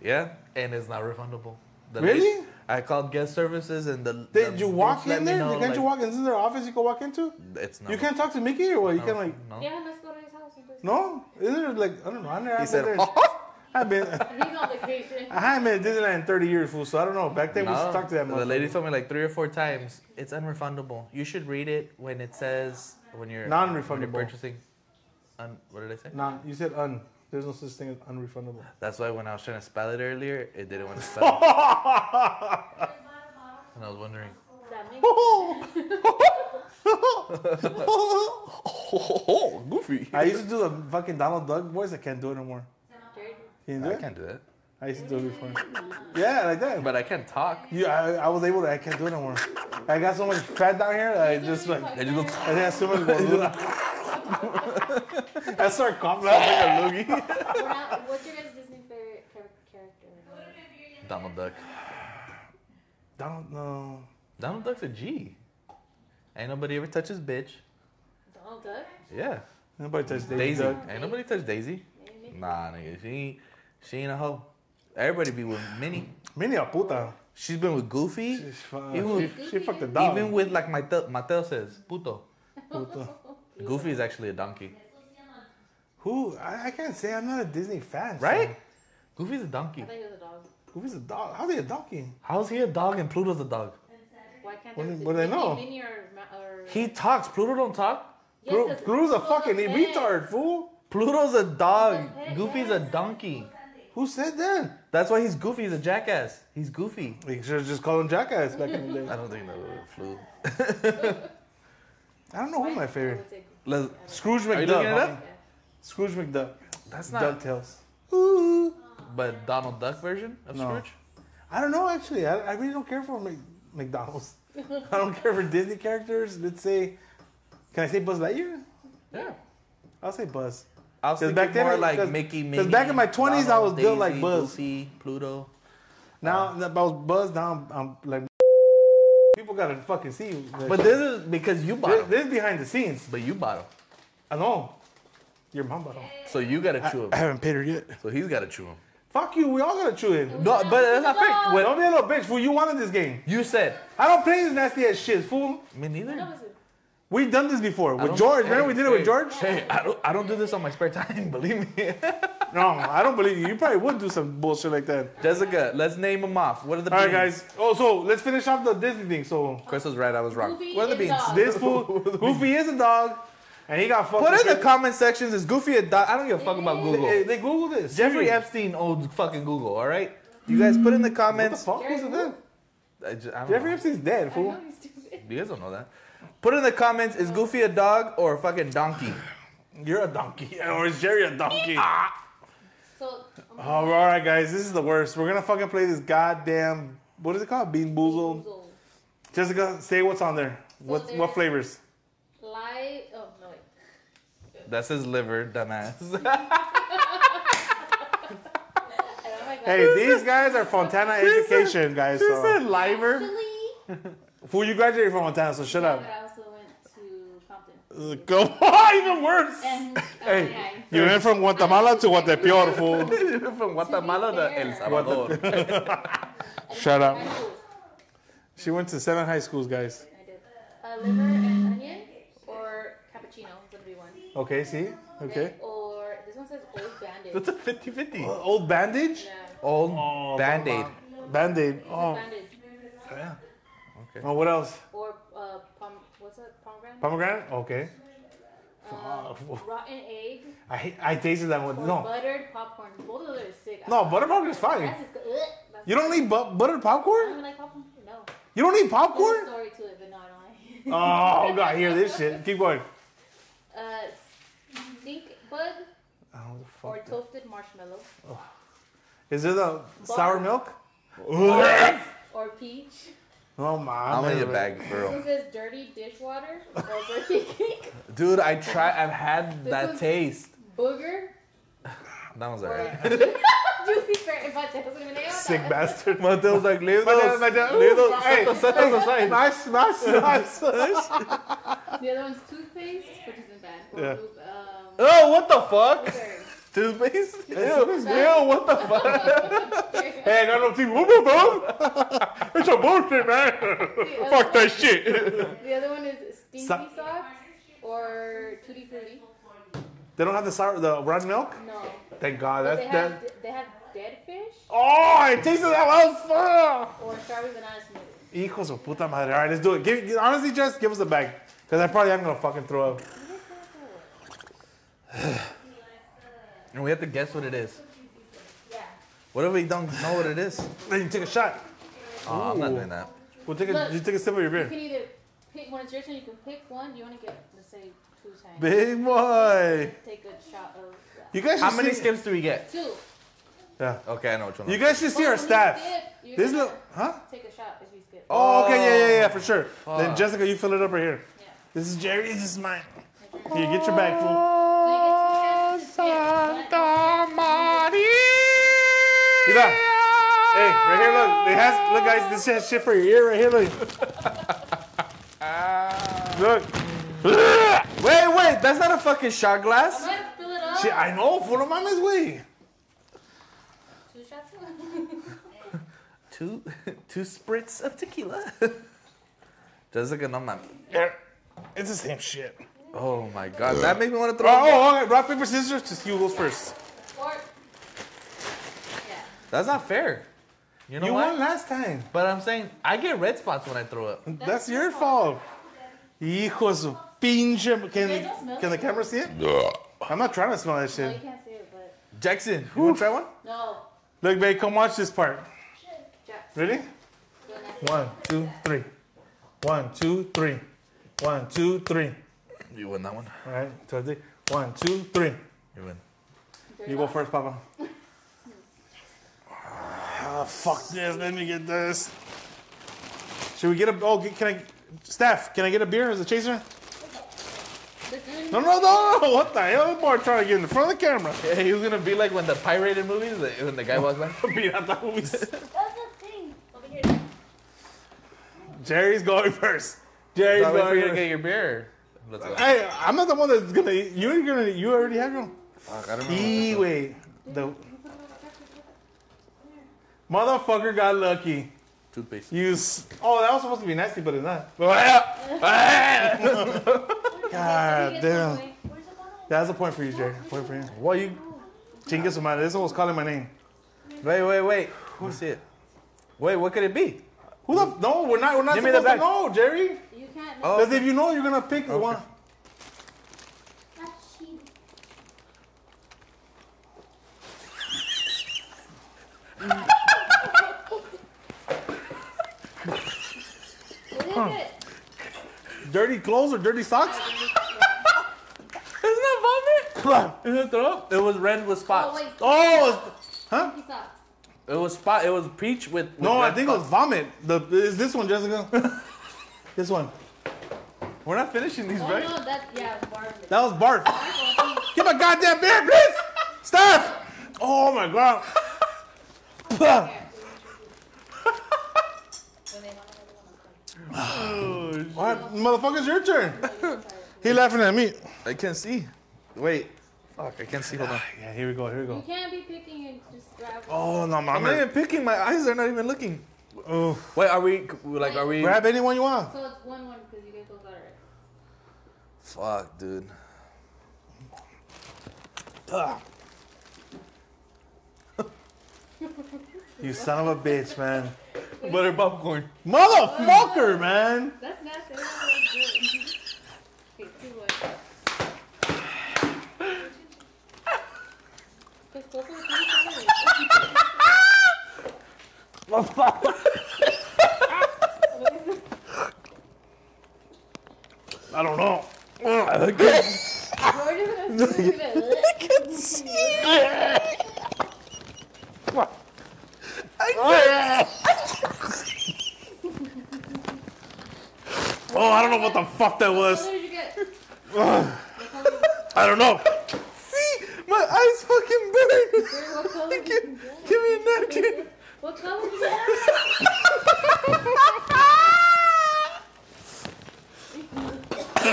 Speaker 3: Yeah, and it's not refundable. The
Speaker 2: Really?
Speaker 3: lady- I called guest services and the.
Speaker 2: Did
Speaker 3: the
Speaker 2: you walk
Speaker 3: bitch let
Speaker 2: in
Speaker 3: me
Speaker 2: there?
Speaker 3: know,
Speaker 2: Can't you walk in? Isn't there an office you can walk into?
Speaker 3: It's not.
Speaker 2: You can't talk to Mickey or what? You
Speaker 3: no,
Speaker 2: can like
Speaker 3: no.
Speaker 4: Yeah, let's go to his house. in person.
Speaker 2: no? Is there like I don't know? I never.
Speaker 3: He
Speaker 2: I've
Speaker 3: said,
Speaker 2: been there. [LAUGHS] I've been.
Speaker 4: He's on vacation. [LAUGHS]
Speaker 2: I haven't been to Disneyland in 30 years, fool. So I don't know. Back then we used to talk to that.
Speaker 3: the lady told me like three or four times it's unrefundable. You should read it when it says when you're when
Speaker 2: Non-refundable.
Speaker 3: you're purchasing. Un, what did I say?
Speaker 2: Non. you said un. There's no such thing as unrefundable.
Speaker 3: That's why when I was trying to spell it earlier, it didn't want to spell it. [LAUGHS] And I was wondering. Oh, [LAUGHS] [LAUGHS] goofy.
Speaker 2: I used to do the fucking Donald Duck voice. I can't do it anymore. Can you do
Speaker 3: I
Speaker 2: it?
Speaker 3: can't do that.
Speaker 2: I used to do it before. Yeah, like that.
Speaker 3: But I can't talk.
Speaker 2: Yeah, I, I was able to. I can't do it anymore. I got so much fat down here. that I just like.
Speaker 3: I just go.
Speaker 2: I had so much gordura. I start coughing out like a [LAUGHS] loogie.
Speaker 4: We're [LAUGHS] What's your guys' Disney favorite character?
Speaker 3: Donald Duck.
Speaker 2: Donald, no.
Speaker 3: Donald Duck's a G. Ain't nobody ever touches bitch.
Speaker 4: Donald Duck?
Speaker 3: Yeah.
Speaker 2: Nobody touched Daisy.
Speaker 3: Daisy.
Speaker 2: Duck.
Speaker 3: Ain't nobody touch Daisy. Nah, nigga. She ain't, she ain't a hoe. Everybody be with Minnie.
Speaker 2: Minnie a puta.
Speaker 3: She's been with Goofy.
Speaker 2: She's fine.
Speaker 3: Even-
Speaker 2: she, she fucked the dog.
Speaker 3: Even with like my Mattel, Mattel says, puto.
Speaker 2: Puta. [LAUGHS]
Speaker 3: Goofy is actually a donkey.
Speaker 2: Who? I, I can't say I'm not a Disney fan. so-
Speaker 3: Right? Goofy's a donkey.
Speaker 4: I thought he was a dog.
Speaker 2: Goofy's a dog. How's he a donkey?
Speaker 3: How's he a dog and Pluto's a dog?
Speaker 4: Why can't
Speaker 2: What do- what do they know?
Speaker 4: Minnie or, or
Speaker 3: He talks. Pluto don't talk.
Speaker 4: Yes,
Speaker 2: Gru-
Speaker 4: 'cause
Speaker 2: Gru's a fucking
Speaker 4: pet.
Speaker 2: retard, fool.
Speaker 3: Pluto's a dog.
Speaker 4: He's a
Speaker 3: Goofy's a donkey.
Speaker 2: Who said that?
Speaker 3: That's why he's goofy. He's a jackass. He's goofy.
Speaker 2: We should have just called him Jackass back in the day. [LAUGHS]
Speaker 3: I don't think that would have flew. [LAUGHS]
Speaker 2: I don't know who my favorite.
Speaker 4: would say-
Speaker 3: Let's,
Speaker 2: Scrooge
Speaker 3: Are you
Speaker 2: McDuck.
Speaker 3: looking it up?
Speaker 2: Homie. Scrooge McDuck.
Speaker 3: that's not.
Speaker 2: DuckTales. Ooh.
Speaker 3: But Donald Duck version of
Speaker 2: No.
Speaker 3: Scrooge.
Speaker 2: I don't know actually. I, I really don't care for Mc, McDonald's. [LAUGHS] I don't care for Disney characters. Let's say, can I say Buzz Lightyear?
Speaker 3: Yeah.
Speaker 2: I'll say Buzz.
Speaker 3: I was
Speaker 2: 'Cause
Speaker 3: thinking
Speaker 2: back then
Speaker 3: more
Speaker 2: it-
Speaker 3: like
Speaker 2: 'cause-
Speaker 3: Mickey,
Speaker 2: 'cause
Speaker 3: Minnie.
Speaker 2: back in my 20s I was
Speaker 3: Donald,
Speaker 2: built like
Speaker 3: Daisy,
Speaker 2: Buzz.
Speaker 3: Goofy, Pluto.
Speaker 2: Now uh. that I was buzzed down, I'm like, people gotta fucking see. that
Speaker 3: But
Speaker 2: shit.
Speaker 3: this is because you bought
Speaker 2: this,
Speaker 3: 'em.
Speaker 2: this is behind the scenes.
Speaker 3: But you bought them.
Speaker 2: I know. Your mom bought them.
Speaker 3: So you gotta chew him.
Speaker 2: I
Speaker 3: them.
Speaker 2: haven't paid her yet.
Speaker 3: So he's gotta chew them.
Speaker 2: Fuck you. We all gotta chew him.
Speaker 3: No, but that's not fair.
Speaker 2: Wait, don't be a little bitch. Fool, you wanted this game.
Speaker 3: You said
Speaker 2: I don't play this nasty ass shit, fool.
Speaker 3: me neither.
Speaker 4: That was it.
Speaker 2: We've done this before
Speaker 3: I
Speaker 2: with
Speaker 3: don't-
Speaker 2: George.
Speaker 3: hey,
Speaker 2: Remember we did it with George?
Speaker 3: Hey, I don't, I don't do this on my spare time. [LAUGHS] Believe me. [LAUGHS]
Speaker 2: No, I don't believe you. You probably would do some bullshit like that.
Speaker 3: Jessica, let's name them off. What are the
Speaker 2: All right,
Speaker 3: beans?
Speaker 2: guys. Oh, so let's finish off the Disney thing. So
Speaker 3: Chris was right. I was wrong.
Speaker 4: Goofy
Speaker 3: what are the
Speaker 4: is
Speaker 3: beans?
Speaker 4: dog.
Speaker 2: this fool, [LAUGHS] Goofy is a dog, and he got fucked.
Speaker 3: Put in the comment sections. Is Goofy a dog? I don't give a fuck about
Speaker 2: They,
Speaker 3: Google.
Speaker 2: they Google this.
Speaker 3: Jeffrey
Speaker 2: Siri.
Speaker 3: Epstein owns fucking Google. All right. You guys put in the comments.
Speaker 2: What the fuck was it then?
Speaker 3: I ju- I don't
Speaker 2: Jeffrey
Speaker 3: know.
Speaker 2: Epstein's dead,
Speaker 4: I
Speaker 2: fool.
Speaker 4: know he's stupid.
Speaker 3: You guys don't know that. Put in the comments. Is Goofy a dog or a fucking donkey?
Speaker 2: You're a donkey, [LAUGHS] or is Jerry a donkey?
Speaker 4: So, um,
Speaker 2: Oh, all right, guys, this is the worst. We're gonna fucking play this goddamn. What is it called? Bean Boozled.
Speaker 4: Boozled.
Speaker 2: Jessica, say what's on there. What what flavors?
Speaker 4: Live. Oh no wait.
Speaker 3: That's his liver, dumbass.
Speaker 4: Oh. [LAUGHS]
Speaker 2: Hey, these guys are Fontana education guys. She So.
Speaker 3: liver.
Speaker 4: Actually,
Speaker 2: Fool, you graduated from Montana, so shut
Speaker 4: yeah,
Speaker 2: up.
Speaker 4: but I also went to Compton.
Speaker 2: Uh, Go on, even worse.
Speaker 4: And uh,
Speaker 2: Hey,
Speaker 4: yeah,
Speaker 2: you went from Guatemala to Guatepeor, [LAUGHS] fool. [LAUGHS]
Speaker 3: From Guatemala to El Salvador.
Speaker 2: Shut up. She went to seven high schools, guys.
Speaker 4: I did. Uh, liver and onion or cappuccino. It's gonna be one.
Speaker 2: Okay, see? Okay.
Speaker 4: Or this one says old bandage.
Speaker 3: That's a 50 50.
Speaker 2: Uh, Old bandage?
Speaker 4: Yeah.
Speaker 3: Old
Speaker 2: Oh,
Speaker 3: band aid.
Speaker 2: Band aid.
Speaker 4: This is
Speaker 2: Oh.
Speaker 4: bandage.
Speaker 2: yeah.
Speaker 3: Okay.
Speaker 2: Oh, what else?
Speaker 4: Or uh, pom. What's that? Pomegranate.
Speaker 2: Pomegranate? Okay.
Speaker 4: Uh, rotten egg.
Speaker 2: I hate, I tasted that one.
Speaker 4: Or
Speaker 2: No.
Speaker 4: buttered popcorn. Both of those are sick.
Speaker 2: No, butter popcorn is fine.
Speaker 4: That's just, ugh, that's
Speaker 2: You don't eat bu- buttered
Speaker 4: I don't even like popcorn. No.
Speaker 2: You don't eat
Speaker 4: There's a
Speaker 2: popcorn?
Speaker 4: story to it, but no, I don't like.
Speaker 2: Oh, God, hear this [LAUGHS] shit. Keep going.
Speaker 4: Uh, stink bug
Speaker 2: Oh, the
Speaker 4: or
Speaker 2: fuck.
Speaker 4: toasted marshmallow
Speaker 2: Is there the sour milk? [LAUGHS]
Speaker 4: or peach.
Speaker 2: Oh, my.
Speaker 3: I'm gonna eat a bag,
Speaker 4: This
Speaker 3: bro.
Speaker 4: one says dirty dishwater [LAUGHS] or birthday cake.
Speaker 3: Dude, I try. I've had
Speaker 4: This
Speaker 3: that taste.
Speaker 4: Booger [SIGHS]
Speaker 3: That was
Speaker 4: or
Speaker 3: alright. [LAUGHS]
Speaker 4: juicy fruit. If I tell you the name,
Speaker 2: Sick bastard.
Speaker 3: Mateo's like, leave those,
Speaker 2: my dad-
Speaker 3: leave those,
Speaker 2: Hey,
Speaker 3: set those, aside.
Speaker 2: Nice, nice, nice.
Speaker 4: The other one's toothpaste, which isn't bad. Or
Speaker 2: Yeah.
Speaker 4: lube, um,
Speaker 3: Oh, what the fuck? Toothpaste? Ew, ew, what the fuck? [LAUGHS]
Speaker 2: hey, I got no teeth. Whoop, whoop, whoop. It's a bullshit, man. Fuck that shit. [LAUGHS]
Speaker 4: The other one is stinky
Speaker 2: Sa-
Speaker 4: socks or tutti frutti.
Speaker 2: They don't have the sour, the rotten milk?
Speaker 4: No.
Speaker 2: Thank God.
Speaker 4: But
Speaker 2: That's
Speaker 4: they
Speaker 2: that.
Speaker 4: have they have dead fish
Speaker 2: Oh, I tasted that well. Fuck.
Speaker 4: or strawberry banana smoothie.
Speaker 2: Hijos of puta madre. All right, let's do it. Give, honestly, just give us a bag. Because I probably am going to fucking throw up. [SIGHS]
Speaker 3: And we have to guess what it is.
Speaker 4: Yeah.
Speaker 3: What if we don't know what it is?
Speaker 2: Then you take a shot.
Speaker 3: Oh, I'm not doing that.
Speaker 2: We'll take a,
Speaker 4: Look.
Speaker 2: you take a sip of your beer.
Speaker 4: You can either pick when it's your turn. You can pick one. You want to get let's say two tanks.
Speaker 2: Big boy.
Speaker 4: Take a shot of that.
Speaker 2: You guys
Speaker 3: How many
Speaker 2: see,
Speaker 3: skips do we get?
Speaker 4: Two.
Speaker 2: Yeah.
Speaker 3: Okay, I know which one.
Speaker 2: You guys should see
Speaker 4: But
Speaker 2: our
Speaker 4: when
Speaker 2: staff.
Speaker 4: skip, you're
Speaker 2: This
Speaker 4: gonna
Speaker 2: look, huh?
Speaker 4: Take a shot if you skip.
Speaker 2: Oh, okay, yeah, yeah, yeah, for sure. Then Jessica, you fill it up right here.
Speaker 4: Yeah.
Speaker 2: This is Jerry. This is mine. Here, get your bag, fool.
Speaker 4: So you get two chances to skip. But-
Speaker 2: Mira. Hey, right here, look. It has, look, guys, this has shit for your ear right here. Look. Ah. look. [LAUGHS]
Speaker 3: Wait, wait, that's not a fucking shot
Speaker 4: I'm
Speaker 3: glass.
Speaker 4: gonna fill it up.
Speaker 2: Shit, I know, fool. I'm on his way.
Speaker 4: Two shots. [LAUGHS]
Speaker 3: Two, [LAUGHS] two spritz of tequila. Jessica, no man.
Speaker 2: Here. It's the same shit.
Speaker 3: Oh my god, that makes me want to
Speaker 2: Oh,
Speaker 3: throw. up.
Speaker 2: oh, okay. Rock, paper, scissors to see who goes first.
Speaker 4: or yeah.
Speaker 3: That's not fair. You know
Speaker 2: You
Speaker 3: what?
Speaker 2: won last time.
Speaker 3: But I'm saying I get red spots when I throw up.
Speaker 2: That's, your fault. Hijos of pinche.
Speaker 4: guys
Speaker 2: Can, can the camera see it? I'm not trying to smell that
Speaker 4: No,
Speaker 2: shit.
Speaker 4: you can't see it, but
Speaker 3: Jackson, you want to try one?
Speaker 4: no.
Speaker 2: Look, babe, come watch this part.
Speaker 4: Jack.
Speaker 2: Ready? One, two, three. One, two, three. One, two, three.
Speaker 3: You win that one.
Speaker 2: All right, so one, two, three.
Speaker 3: You win.
Speaker 2: You go first, Papa. Ah, fuck this. Let me get this. Should we get a? Oh, can I? Staff, can I get a beer as a chaser? No, no, no, no. What the hell? Boy, trying to get in front of the camera.
Speaker 3: Yeah, he was gonna be like when the pirated movies, the- when the guy walks by. [LAUGHS]
Speaker 2: Pirata movies. [LAUGHS]
Speaker 4: That's a
Speaker 2: Jerry's going first. Jerry's
Speaker 3: Wait for
Speaker 2: going
Speaker 3: you to get your beer. Let's go.
Speaker 2: Hey, I'm not the one that's gonna. You're gonna. You already have your.
Speaker 3: Fuck, I don't
Speaker 2: wait. The motherfucker got lucky.
Speaker 3: Toothpaste.
Speaker 2: You. s- Oh, that was supposed to be nasty, but it's not. [LAUGHS] [LAUGHS] God damn.
Speaker 4: Where's the bottle?
Speaker 2: That's a point for you, Jerry. Point for you.
Speaker 3: What you?
Speaker 2: Chingue su madre. This one was calling my name.
Speaker 3: Wait, wait, wait. Who's see it? Wait, what could it be?
Speaker 2: Who the? No, we're not. We're not
Speaker 3: Give me the
Speaker 2: supposed to know, Jerry.
Speaker 4: You can't.
Speaker 3: Oh.
Speaker 2: Because if you know, you're gonna pick the one.
Speaker 4: That's cheating. What is it?
Speaker 2: Dirty clothes or dirty socks? [LAUGHS]
Speaker 3: Isn't that vomit? Isn't it throw up? It was red with
Speaker 4: Oh
Speaker 3: spots.
Speaker 4: wait.
Speaker 2: Oh, it's- huh?
Speaker 3: It was spot. It was peach with. with
Speaker 2: No, I
Speaker 3: red
Speaker 2: think it was vomit. The is this one, Jessica? [LAUGHS] this one.
Speaker 3: We're not finishing these,
Speaker 4: Oh
Speaker 3: right?
Speaker 4: no, that yeah, barf.
Speaker 2: That was barf.
Speaker 4: Barf. [LAUGHS]
Speaker 2: Get my goddamn beer, please. Steph. Oh my god. [LAUGHS]
Speaker 4: When they
Speaker 3: Oh,
Speaker 2: All right, motherfuckers, your turn. [LAUGHS] He laughing at me.
Speaker 3: I can't see. Wait. Fuck, I can't see. Hold on.
Speaker 2: Yeah, here we go. Here we
Speaker 4: You
Speaker 2: go.
Speaker 4: can't be picking and just grab.
Speaker 2: Oh no, mama.
Speaker 3: I'm not even picking. My eyes are not even looking.
Speaker 2: Oh,
Speaker 3: Wait, are we like? Are we?
Speaker 2: grab anyone you want.
Speaker 4: So it's one one because you guys both got it right.
Speaker 3: Fuck, dude.
Speaker 2: Ugh. [LAUGHS] you son of a bitch, man.
Speaker 3: Butter popcorn.
Speaker 2: Motherfucker, man.
Speaker 4: That's nasty. That's not good. [LAUGHS] okay, two [LAUGHS] one. Guys, both of us
Speaker 2: I don't know.
Speaker 4: George is see
Speaker 2: Oh, I don't know what the fuck that
Speaker 4: What
Speaker 2: was.
Speaker 4: did you get?
Speaker 2: I don't know.
Speaker 3: See, my eyes fucking burn.
Speaker 4: What color did you?
Speaker 3: Give me a napkin.
Speaker 4: What color did you get?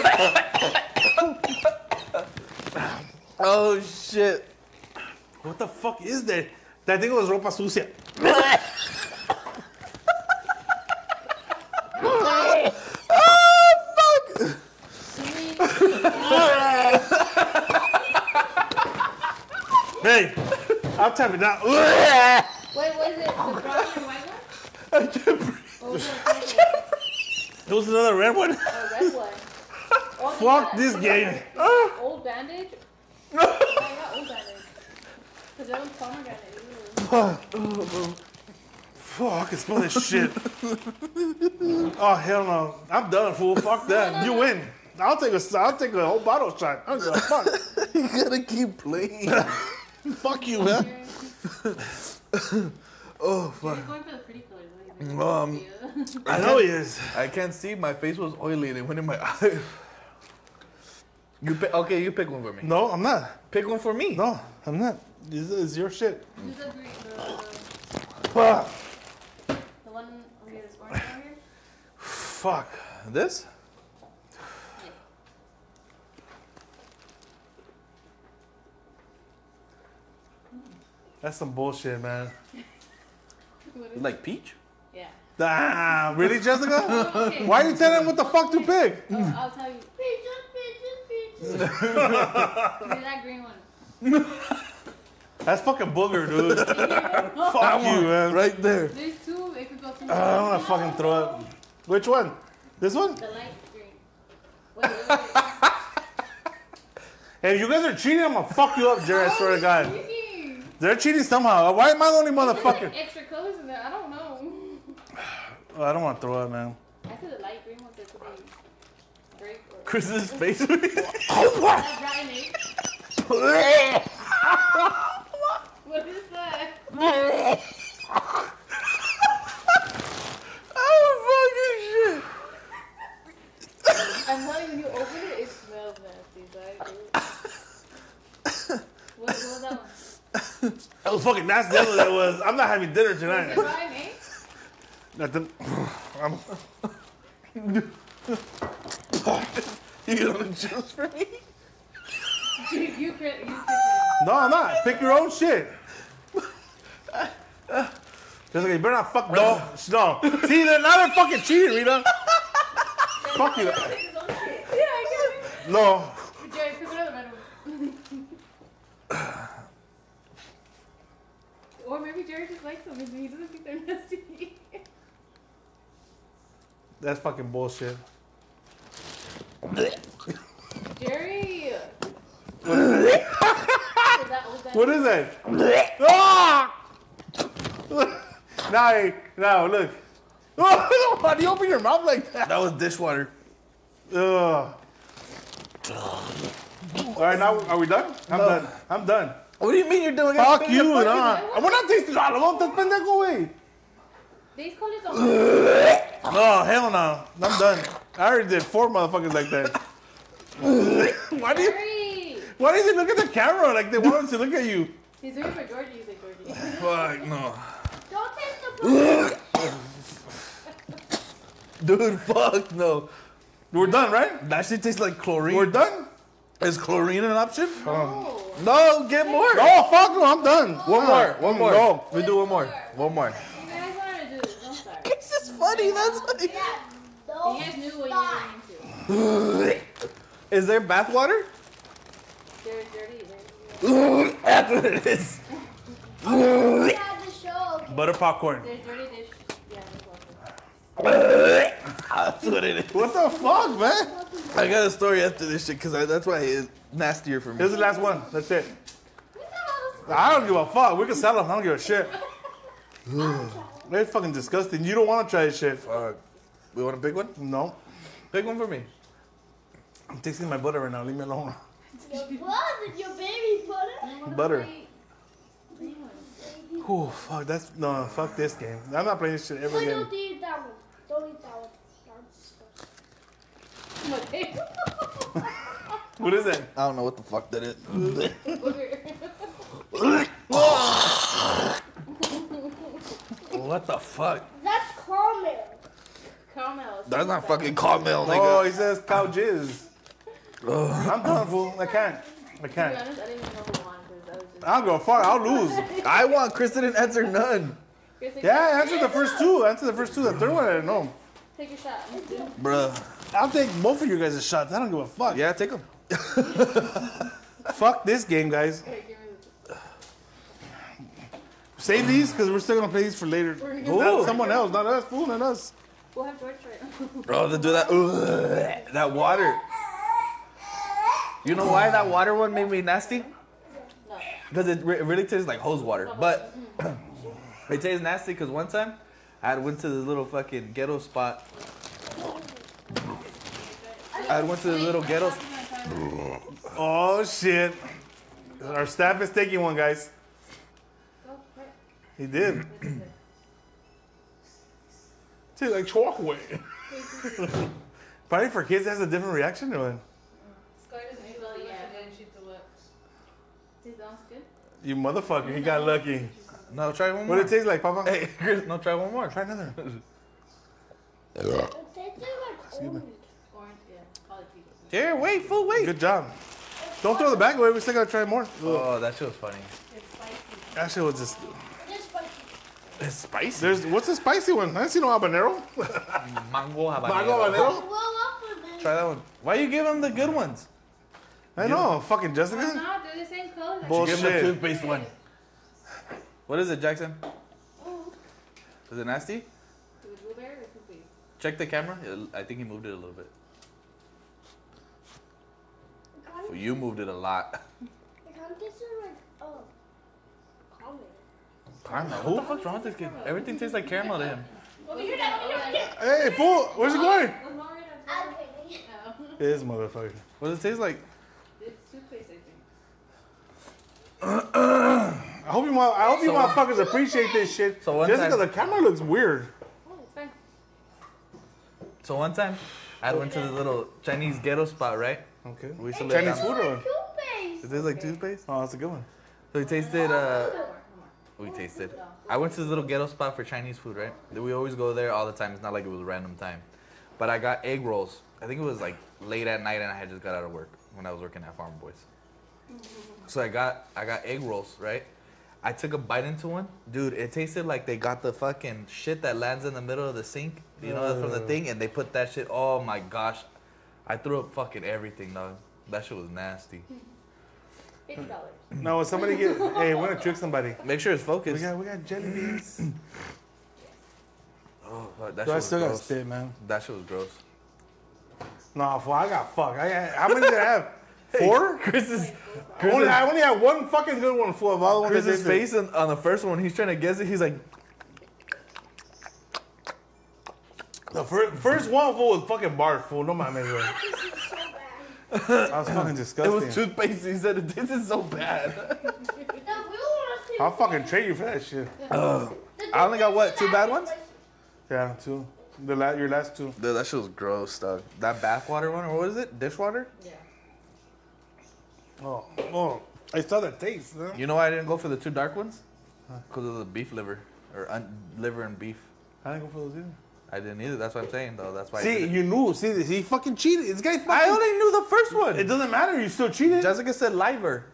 Speaker 4: [LAUGHS]
Speaker 3: Oh shit.
Speaker 2: What the fuck is that? That thing was ropa sucia. [LAUGHS] Hey, I'll tap it down.
Speaker 4: Wait, was it the brown and white one?
Speaker 3: I can't breathe.
Speaker 4: Or was [LAUGHS] it a purple?
Speaker 2: There was another red one.
Speaker 4: A red one? Oh,
Speaker 2: Fuck
Speaker 4: got-
Speaker 2: this game.
Speaker 4: Old bandage? [LAUGHS] I got old bandage. Because that one's pomegranate. Ew.
Speaker 2: Fuck, I can smell this shit. [LAUGHS] oh hell no! I'm done, fool. Fuck that. You win. I'll take a. I'll take a whole bottle shot. I don't give a fuck. [LAUGHS]
Speaker 3: You gotta keep playing.
Speaker 2: fuck you, man.
Speaker 3: oh fuck.
Speaker 4: Going for the pretty colors. what do you think?
Speaker 3: Um,
Speaker 2: I know he is.
Speaker 3: I can't see. My face was oily and it went in my eye. You pick, okay? You pick one for me.
Speaker 2: No, I'm not.
Speaker 3: Pick one for me.
Speaker 2: No, I'm not. This is your shit.
Speaker 4: Who's the green? The,
Speaker 2: Fuck.
Speaker 4: the one over here, this orange here?
Speaker 2: Fuck.
Speaker 3: This?
Speaker 4: Yeah.
Speaker 2: That's some bullshit, man.
Speaker 4: What is
Speaker 3: Like peach?
Speaker 4: Yeah.
Speaker 2: Ah, really, Jessica? [LAUGHS]
Speaker 4: Okay.
Speaker 2: Why are you telling him what the fuck to pick?
Speaker 4: Oh, I'll tell you. Peaches, peaches, peaches. Give me that green one. [LAUGHS]
Speaker 2: That's fucking booger, dude. [LAUGHS] fuck you, man.
Speaker 3: Right there.
Speaker 4: There's two. It could go two.
Speaker 2: I don't wanna fucking throw up. Which one? This one?
Speaker 4: The light green. Wait, wait, wait. [LAUGHS]
Speaker 2: Hey, if you guys are cheating, I'm gonna fuck you up, Jerry. I swear to God.
Speaker 4: Cheating.
Speaker 2: They're cheating somehow. Why am I the only motherfucker?
Speaker 4: extra colors in there. I don't know. [SIGHS]
Speaker 2: I don't want to throw up, man.
Speaker 4: I said the light green one that could be grape or.
Speaker 3: Chris's face. [LAUGHS]
Speaker 4: What is that? [LAUGHS]
Speaker 3: oh fucking shit. [LAUGHS]
Speaker 4: I'm telling you, when you open it, it smells nasty. So I what, what was that one?
Speaker 2: That was fucking nasty. That's what that was. I'm not having dinner
Speaker 4: Was it
Speaker 2: tonight.
Speaker 4: rotten egg?
Speaker 2: Nothing. I'm, [LAUGHS]
Speaker 3: You gonna choose for me?
Speaker 4: You, you, crit- you,
Speaker 2: No, I'm not. Pick your own shit. Just like, you better not fuck. No, no. See, they're now they're fucking cheating, Rita. [LAUGHS] Fuck you.
Speaker 4: Yeah, I get
Speaker 2: No.
Speaker 4: Jerry, pick another one. [LAUGHS] or maybe Jerry just likes them and he doesn't think they're nasty.
Speaker 2: That's fucking bullshit.
Speaker 4: Jerry! That?
Speaker 2: What is that? ah! [LAUGHS] now, hey, now, look. [LAUGHS] Why do you open your mouth like that?
Speaker 3: That was dishwater.
Speaker 2: Ugh. All right, now are we done? I'm
Speaker 3: No.
Speaker 2: done. I'm done.
Speaker 3: What do you mean you're doing?
Speaker 2: Fuck you,
Speaker 3: Fucking-
Speaker 2: nah. We're not tasting all of them. That's pendejo, way.
Speaker 4: These colors don't
Speaker 2: Oh, hell no. I'm done. I already did four motherfuckers like that. [LAUGHS] why do you
Speaker 4: Jerry!
Speaker 2: why does he look at the camera like they want us to look at you?
Speaker 4: He's doing it for Georgie, you say Georgie.
Speaker 3: Fuck no.
Speaker 4: don't taste the blue! [LAUGHS]
Speaker 3: Dude, fuck no.
Speaker 2: We're done, right?
Speaker 3: That shit tastes like chlorine.
Speaker 2: We're done?
Speaker 3: Is chlorine an option?
Speaker 4: No.
Speaker 3: Um, no, get more.
Speaker 2: Oh, fuck no, I'm done.
Speaker 3: One more, one more.
Speaker 2: No.
Speaker 3: We do one more. One more.
Speaker 4: You guys wanted to do this, I'm sorry.
Speaker 3: It's just funny, that's funny.
Speaker 4: You guys knew what you were into. [LAUGHS]
Speaker 3: Is there bathwater?
Speaker 4: Jerry's dirty. There's,
Speaker 3: That's what it is.
Speaker 2: Butter popcorn.
Speaker 4: there's dirty dish. Yeah, there's water. [LAUGHS]
Speaker 3: That's what it is.
Speaker 2: What the fuck, man?
Speaker 3: I got a story after this shit because that's why it's nastier for me.
Speaker 2: Here's the last one. That's it. I don't give a fuck. We can sell them. I don't give a shit. [LAUGHS] They're fucking disgusting. You don't want to try this shit.
Speaker 3: Fuck. We want a big one?
Speaker 2: No.
Speaker 3: Big one for me.
Speaker 2: I'm tasting my butter right now. Leave me alone.
Speaker 5: your baby butter?
Speaker 2: Butter. Oh fuck. That's no. Fuck this game. I'm not playing this shit ever again.
Speaker 5: don't eat that one. Don't eat that one. That's disgusting.
Speaker 4: What?
Speaker 2: What is that?
Speaker 3: I don't know what the fuck that is. [LAUGHS] [LAUGHS] what the fuck?
Speaker 5: That's caramel.
Speaker 4: Caramel.
Speaker 3: That's not fucking caramel,
Speaker 2: Oh,
Speaker 3: nigga.
Speaker 2: Oh, he says cow jizz. I'm done, fool. I can't. I
Speaker 4: To be
Speaker 2: can't.
Speaker 4: honest, I didn't even know who won because I was just.
Speaker 2: I don't go far. I'll lose. [LAUGHS]
Speaker 3: I want Kristen to answer none.
Speaker 4: Here's a-
Speaker 2: Yeah, answer the first two. Answer the first two. The third one, I don't know.
Speaker 4: Take your shot.
Speaker 3: Bruh.
Speaker 2: I'll take both of you guys' shots. I don't give a fuck.
Speaker 3: Yeah, take them. [LAUGHS]
Speaker 2: Fuck this game, guys.
Speaker 4: Here, give me this.
Speaker 2: Save these because we're still gonna play these for later.
Speaker 4: We're gonna
Speaker 2: Not someone else, not us. Fool, not us.
Speaker 4: We'll have George try it. [LAUGHS]
Speaker 3: Bro, to do that. Ugh, that water. You know why that water one made me nasty? Because it, re- it really tastes like hose water. But [CLEARS THROAT] it tastes nasty because one time I had went to this little fucking ghetto spot. I went to this little ghetto.
Speaker 2: Oh shit. Our staff is taking one, guys. He did. Tastes like chocolate. [LAUGHS] Probably for kids, has a different reaction to it.
Speaker 4: Scar doesn't eat well, yeah. And she to what? Tastes sounds good.
Speaker 2: You motherfucker, he got lucky.
Speaker 3: No, try one more.
Speaker 2: What
Speaker 3: more.
Speaker 2: it taste like, Papa?
Speaker 3: Hey, Chris, no, try one more.
Speaker 2: Try another.
Speaker 5: It tastes like orange.
Speaker 4: Orange, yeah. Probably treat
Speaker 3: Here, wait, fool, wait.
Speaker 2: Good job. Don't throw the bag away. We still gotta try more.
Speaker 3: Oh, that shit was funny.
Speaker 4: It's spicy.
Speaker 2: That shit was just.
Speaker 5: It's spicy.
Speaker 2: There's what's the spicy one? I didn't see no habanero. [LAUGHS]
Speaker 3: mango habanero.
Speaker 2: Mango habanero.
Speaker 5: Well, up with it.
Speaker 3: Try that one. Why you give him the good ones?
Speaker 2: I know, fucking
Speaker 4: Why
Speaker 2: Jessica.
Speaker 4: not? They're the same color.
Speaker 2: Bull-
Speaker 3: Give him the toothpaste one. What is it, Jackson? Is it nasty?
Speaker 4: Do it blueberry or cookies?
Speaker 3: Check the camera. I think he moved it a little bit. Well, you moved it a lot.
Speaker 5: It kind of tastes like, oh, caramel.
Speaker 3: Caramel. What the fuck's wrong with this kid? Everything tastes like caramel to him.
Speaker 4: Over here, over here.
Speaker 2: Hey, fool, where's it going?
Speaker 5: I'm.
Speaker 2: This motherfucker.
Speaker 3: What does it taste like?
Speaker 4: It's toothpaste, I think. [CLEARS THROAT]
Speaker 2: I hope you, mo- I hope you
Speaker 3: So-
Speaker 2: motherfuckers appreciate this shit.
Speaker 3: So one
Speaker 2: Jessica,
Speaker 3: time-
Speaker 2: the camera looks weird.
Speaker 4: Oh, it's fine.
Speaker 3: So one time, I went to the little Chinese ghetto spot, right?
Speaker 2: Okay.
Speaker 3: We used to
Speaker 2: Chinese
Speaker 3: down-
Speaker 2: food or?
Speaker 5: Toothpaste.
Speaker 3: Is this like toothpaste?
Speaker 2: Oh, that's a good one.
Speaker 3: So we tasted, uh, we tasted. I went to this little ghetto spot for Chinese food, right? That we always go there all the time. It's not like it was a random time. But I got egg rolls. I think it was like late at night, and I had just got out of work when I was working at Farm Boys. So I got I got egg rolls, right? I took a bite into one, dude. It tasted like they got the fucking shit that lands in the middle of the sink, you know, from the thing, and they put that shit. Oh my gosh, I threw up fucking everything, dog. That shit was nasty.
Speaker 4: Fifty dollars.
Speaker 2: No, somebody get. hey, we're gonna trick somebody.
Speaker 3: Make sure it's focused.
Speaker 2: We
Speaker 3: focused.
Speaker 2: got we got jelly beans. [CLEARS THROAT]
Speaker 3: Oh, fuck, that
Speaker 2: Dude,
Speaker 3: shit
Speaker 2: I
Speaker 3: was
Speaker 2: still got
Speaker 3: gross.
Speaker 2: spit, man.
Speaker 3: That shit was gross.
Speaker 2: No, fool, I got fucked. I got, how many did I have? [LAUGHS] Four?
Speaker 3: Chris is
Speaker 2: I only, I only had one fucking good one full of all the ones I
Speaker 3: Chris's
Speaker 2: tasted.
Speaker 3: face on, on the first one. He's trying to guess it. He's like,
Speaker 2: The first, first one full was fucking barf, fool. No mames, [LAUGHS] [LAUGHS] I was fucking
Speaker 3: it was toothpaste. He said it is so bad.
Speaker 5: The blue one
Speaker 2: I'll fucking trade you for that shit.
Speaker 3: I only got what, two bad ones?
Speaker 2: Yeah, two. The la- your last two.
Speaker 3: Dude, that shit was gross, dog. That bathwater one, or what is it? Dishwater?
Speaker 4: Yeah.
Speaker 2: Oh, oh. I saw the taste. Huh?
Speaker 3: You know why I didn't go for the two dark ones? Because of the beef liver. Or un- liver and beef.
Speaker 2: I didn't go for those either.
Speaker 3: I didn't either. That's what I'm saying, though. That's why I
Speaker 2: See, you knew. See, he fucking cheated. This guy fucking.
Speaker 3: I only knew the first one.
Speaker 2: It doesn't matter. You still cheated.
Speaker 3: Jessica said liver.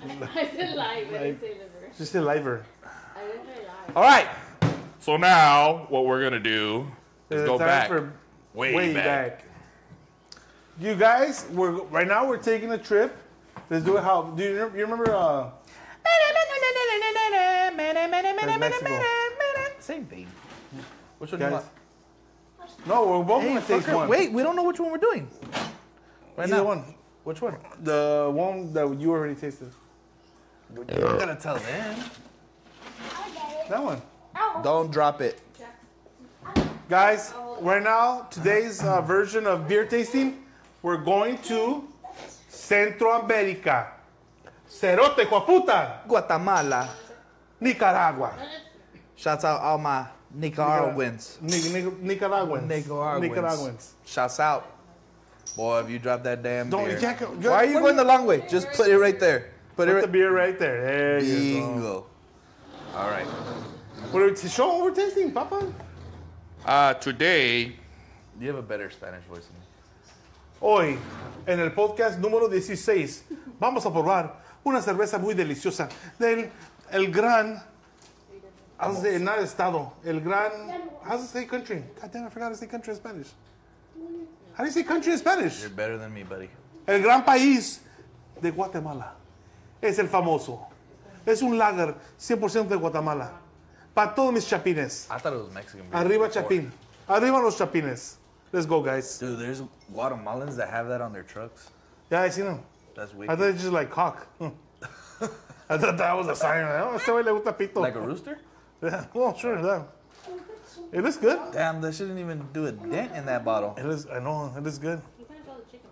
Speaker 3: [LAUGHS]
Speaker 4: I said live. I didn't say liver.
Speaker 2: Just say liver.
Speaker 4: I didn't say live.
Speaker 3: All right.
Speaker 6: So now what we're gonna do is
Speaker 2: It's
Speaker 6: go back.
Speaker 2: for
Speaker 6: way,
Speaker 2: way
Speaker 6: back.
Speaker 2: back. You guys, we're right now. We're taking a trip. Let's do it. How do you, remember- you remember? Uh, That's Mexico.
Speaker 3: Same thing. Which one
Speaker 2: Guys.
Speaker 3: you want?
Speaker 2: no, we're both
Speaker 3: Hey,
Speaker 2: gonna taste
Speaker 3: fucker,
Speaker 2: one.
Speaker 3: Wait, we don't know which one we're doing. Right
Speaker 2: Either
Speaker 3: now.
Speaker 2: one.
Speaker 3: Which one?
Speaker 2: The one that you already tasted.
Speaker 3: You're not gonna tell them.
Speaker 5: I get it.
Speaker 2: That one.
Speaker 5: Ow.
Speaker 3: Don't drop it.
Speaker 2: Guys, right now, today's uh, version of beer tasting, we're going to Centroamérica. Cerote, Huaputa,
Speaker 3: Guatemala.
Speaker 2: Nicaragua.
Speaker 3: Shouts out all my Nicaraguans.
Speaker 2: Ni- ni- Nicaraguans.
Speaker 3: Nicaraguans.
Speaker 2: Nicaraguans.
Speaker 3: Shouts out. Boy, if you drop that damn
Speaker 2: Don't-
Speaker 3: beer.
Speaker 2: you can't
Speaker 3: Why are you
Speaker 2: what
Speaker 3: going
Speaker 2: do
Speaker 3: the long way? Just put it right there. Put,
Speaker 2: Put
Speaker 3: it
Speaker 2: the beer right there. There you go.
Speaker 3: Bingo. All right.
Speaker 2: What are we to show what we're tasting, Papa?
Speaker 6: Uh, today,
Speaker 3: You have a better Spanish voice than me.
Speaker 2: Hoy, en el podcast número 16, vamos a probar una cerveza muy deliciosa del el gran, how to say, not estado, el gran, how to say country? God damn, I forgot to say country in Spanish. How do you say country in Spanish?
Speaker 3: You're better than me, buddy.
Speaker 2: El gran país de Guatemala. Es el famoso. Es un lager 100% de Guatemala. Para todos mis chapines.
Speaker 3: I thought it was Mexican.
Speaker 2: Arriba
Speaker 3: before.
Speaker 2: chapín. Arriba los chapines. Let's go, guys.
Speaker 3: Dude, there's Guatemalans that have that on their trucks.
Speaker 2: Yeah, I seen them.
Speaker 3: That's
Speaker 2: I
Speaker 3: wicked.
Speaker 2: thought it's just like cock. [LAUGHS] I thought that was a sign. Este güey le gusta pito.
Speaker 3: Like a rooster?
Speaker 2: Yeah, [LAUGHS] well, sure, yeah. It looks good.
Speaker 3: Damn, they shouldn't even do a dent in that bottle.
Speaker 2: It is. I know. It is good.
Speaker 4: You finished all the chicken,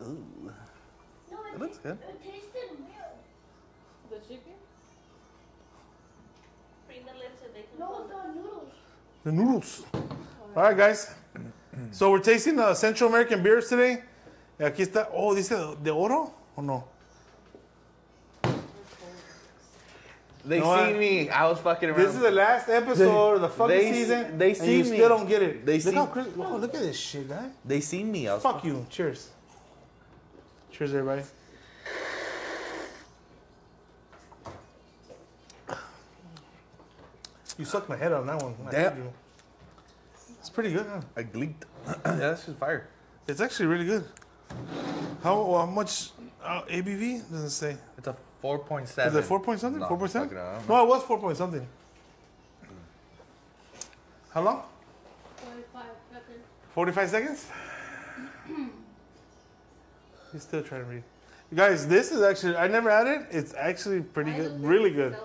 Speaker 4: my dude.
Speaker 3: Ooh.
Speaker 5: No,
Speaker 3: It looks good.
Speaker 5: It tasted weird.
Speaker 4: The chicken? Bring the lips so they can
Speaker 5: No, the noodles.
Speaker 2: The noodles. All right, guys. So we're tasting the Central American beers today. Y Aquí está. Oh, dice de oro o no?
Speaker 3: They
Speaker 2: No, I-
Speaker 3: seen me. I was fucking around.
Speaker 2: This is the last episode of the fucking
Speaker 3: they-
Speaker 2: season.
Speaker 3: they see
Speaker 2: you
Speaker 3: me.
Speaker 2: still don't get it.
Speaker 3: They
Speaker 2: look
Speaker 3: see-
Speaker 2: how Chris, oh, look at this shit, guy.
Speaker 3: They see me. I was
Speaker 2: Fuck you. Cheers. Cheers, everybody. You sucked my head on that one.
Speaker 3: Damn.
Speaker 2: It's pretty good, huh?
Speaker 3: I gleeked. [CLEARS THROAT] yeah, that's just fire.
Speaker 2: It's actually really good. How, how much uh, ABV does it say?
Speaker 3: It's a 4.7.
Speaker 2: Is it four point something?
Speaker 3: No,
Speaker 2: Four point seven?
Speaker 3: fucking,
Speaker 2: No, it was four point something. How long?
Speaker 4: Forty-five seconds.
Speaker 2: Forty-five [CLEARS THROAT] seconds. He's still trying to read. You guys, this is actually I never had it. It's actually pretty
Speaker 4: Why
Speaker 2: good, really good.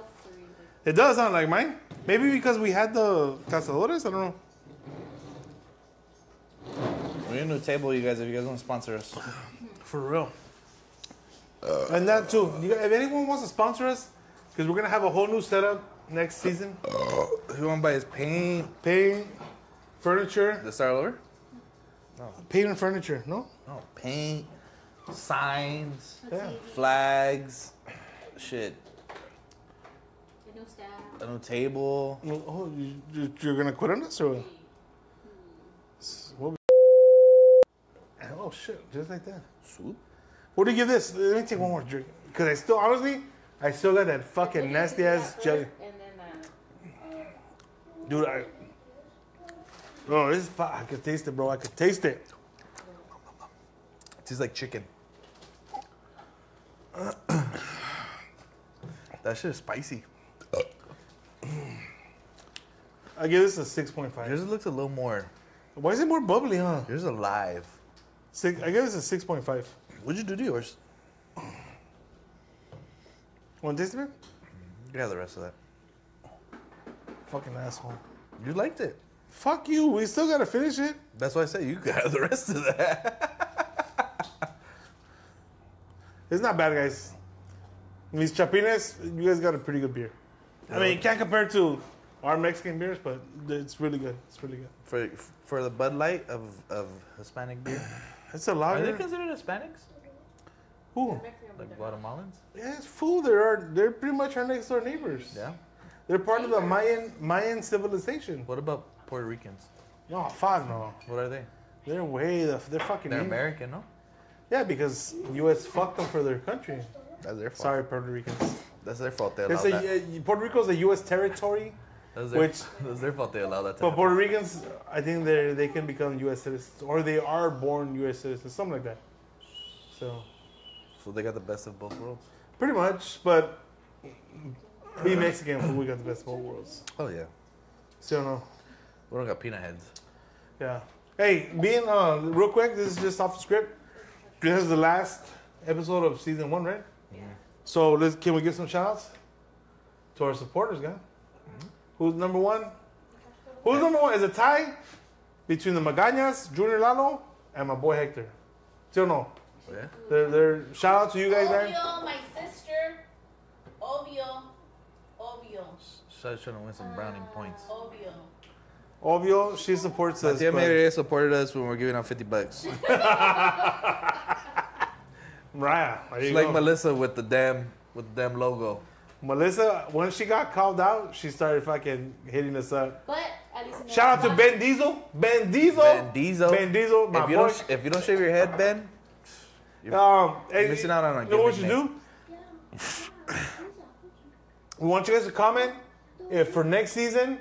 Speaker 2: It does sound like mine. Maybe because we had the cazadores. I don't know.
Speaker 3: We're gonna do a table, you guys, if you guys want to sponsor us.
Speaker 2: For real. Uh, and that too. You, if anyone wants to sponsor us, because we're gonna have a whole new setup next uh, season.
Speaker 3: Uh, if you want to buy his paint,
Speaker 2: Paint, furniture,
Speaker 3: the start over?
Speaker 2: paint and furniture. No.
Speaker 3: No, paint, signs,
Speaker 2: Yeah.
Speaker 3: flags, shit,
Speaker 4: The new staff.
Speaker 3: a new table.
Speaker 2: Oh, you, you- you're gonna quit on us or? what? Oh shit, just like that.
Speaker 3: Swoop.
Speaker 2: What do you give this? Let me take one more drink. Cause I still, honestly, I still got that fucking nasty ass jelly.
Speaker 4: And then uh,
Speaker 2: Dude, I. Oh, this is fire. I could taste it, bro. I could taste it.
Speaker 3: tastes like chicken. [CLEARS THROAT] that shit is spicy.
Speaker 2: I give this a 6.5.
Speaker 3: Yours looks a little more.
Speaker 2: Why is it more bubbly, huh?
Speaker 3: Yours alive.
Speaker 2: Six, I give this a 6.5.
Speaker 3: What'd you do to yours?
Speaker 2: Want to taste it?
Speaker 3: You can have the rest of that.
Speaker 2: Fucking asshole.
Speaker 3: You liked it.
Speaker 2: Fuck you. We still gotta finish it.
Speaker 3: That's why I said you have the rest of that. [LAUGHS]
Speaker 2: It's not bad, guys. These chapines, you guys got a pretty good beer. I mean, you can't compare to our Mexican beers, but it's really good. It's really good.
Speaker 3: For for the Bud Light of, of Hispanic beer.
Speaker 2: It's a lot.
Speaker 3: Are they considered Hispanics?
Speaker 2: Who?
Speaker 4: Mexican
Speaker 3: Like Guatemalans?
Speaker 2: Yeah, it's fool. They're they're pretty much our next door neighbors.
Speaker 3: Yeah.
Speaker 2: They're part of the Mayan Mayan civilization.
Speaker 3: What about Puerto Ricans?
Speaker 2: No, fuck no.
Speaker 3: What are they?
Speaker 2: They're way the they're fucking.
Speaker 3: They're
Speaker 2: evil.
Speaker 3: American, no?
Speaker 2: Yeah, because U.S. fucked them for their country.
Speaker 3: That's their fault.
Speaker 2: Sorry, Puerto Ricans.
Speaker 3: That's their fault. They
Speaker 2: It's
Speaker 3: allowed
Speaker 2: a,
Speaker 3: that.
Speaker 2: Puerto Rico's a U.S. territory,
Speaker 3: That's their,
Speaker 2: which- [LAUGHS]
Speaker 3: that's their fault. They allowed that to
Speaker 2: but
Speaker 3: happen.
Speaker 2: Puerto Ricans, I think they they can become U.S. citizens or they are born U.S. citizens, something like that. So
Speaker 3: So they got the best of both worlds.
Speaker 2: pretty much, but be Mexican, we got the best of both worlds.
Speaker 3: Oh yeah.
Speaker 2: So no,
Speaker 3: We don't got peanut heads.
Speaker 2: yeah. Hey, being uh, real quick, this is just off the script. This is the last episode of season one, right? Yeah. So let's can we give some shout outs to our supporters, guy? Who's number one? Who's number one? Is a tie between the Magañas, Junior Lalo, and my boy Hector. Still no.
Speaker 3: Oh, yeah.
Speaker 2: They're, they're shout out to you guys, man.
Speaker 7: Obvio, my sister. Obvio. Obvio.
Speaker 3: So I was trying to win some browning ah, points.
Speaker 7: Obvio.
Speaker 2: Obvio, she supports us.
Speaker 3: Tia
Speaker 2: but-
Speaker 3: Maria supported us when we are giving out 50 bucks. [LAUGHS] [LAUGHS]
Speaker 2: Mariah, there you
Speaker 3: She's
Speaker 2: go.
Speaker 3: like Melissa with the damn with the damn logo.
Speaker 2: Melissa, when she got called out, she started fucking hitting us up.
Speaker 4: But at least
Speaker 2: Shout out to Ben Diesel. Ben Diesel.
Speaker 3: Ben Diesel.
Speaker 2: Ben Diesel, my
Speaker 3: If you
Speaker 2: boy.
Speaker 3: don't if you don't shave your head, Ben,
Speaker 2: Um, hey,
Speaker 3: missing out on a
Speaker 2: you know what you
Speaker 3: nickname.
Speaker 2: do? [LAUGHS] We want you guys to comment if for next season,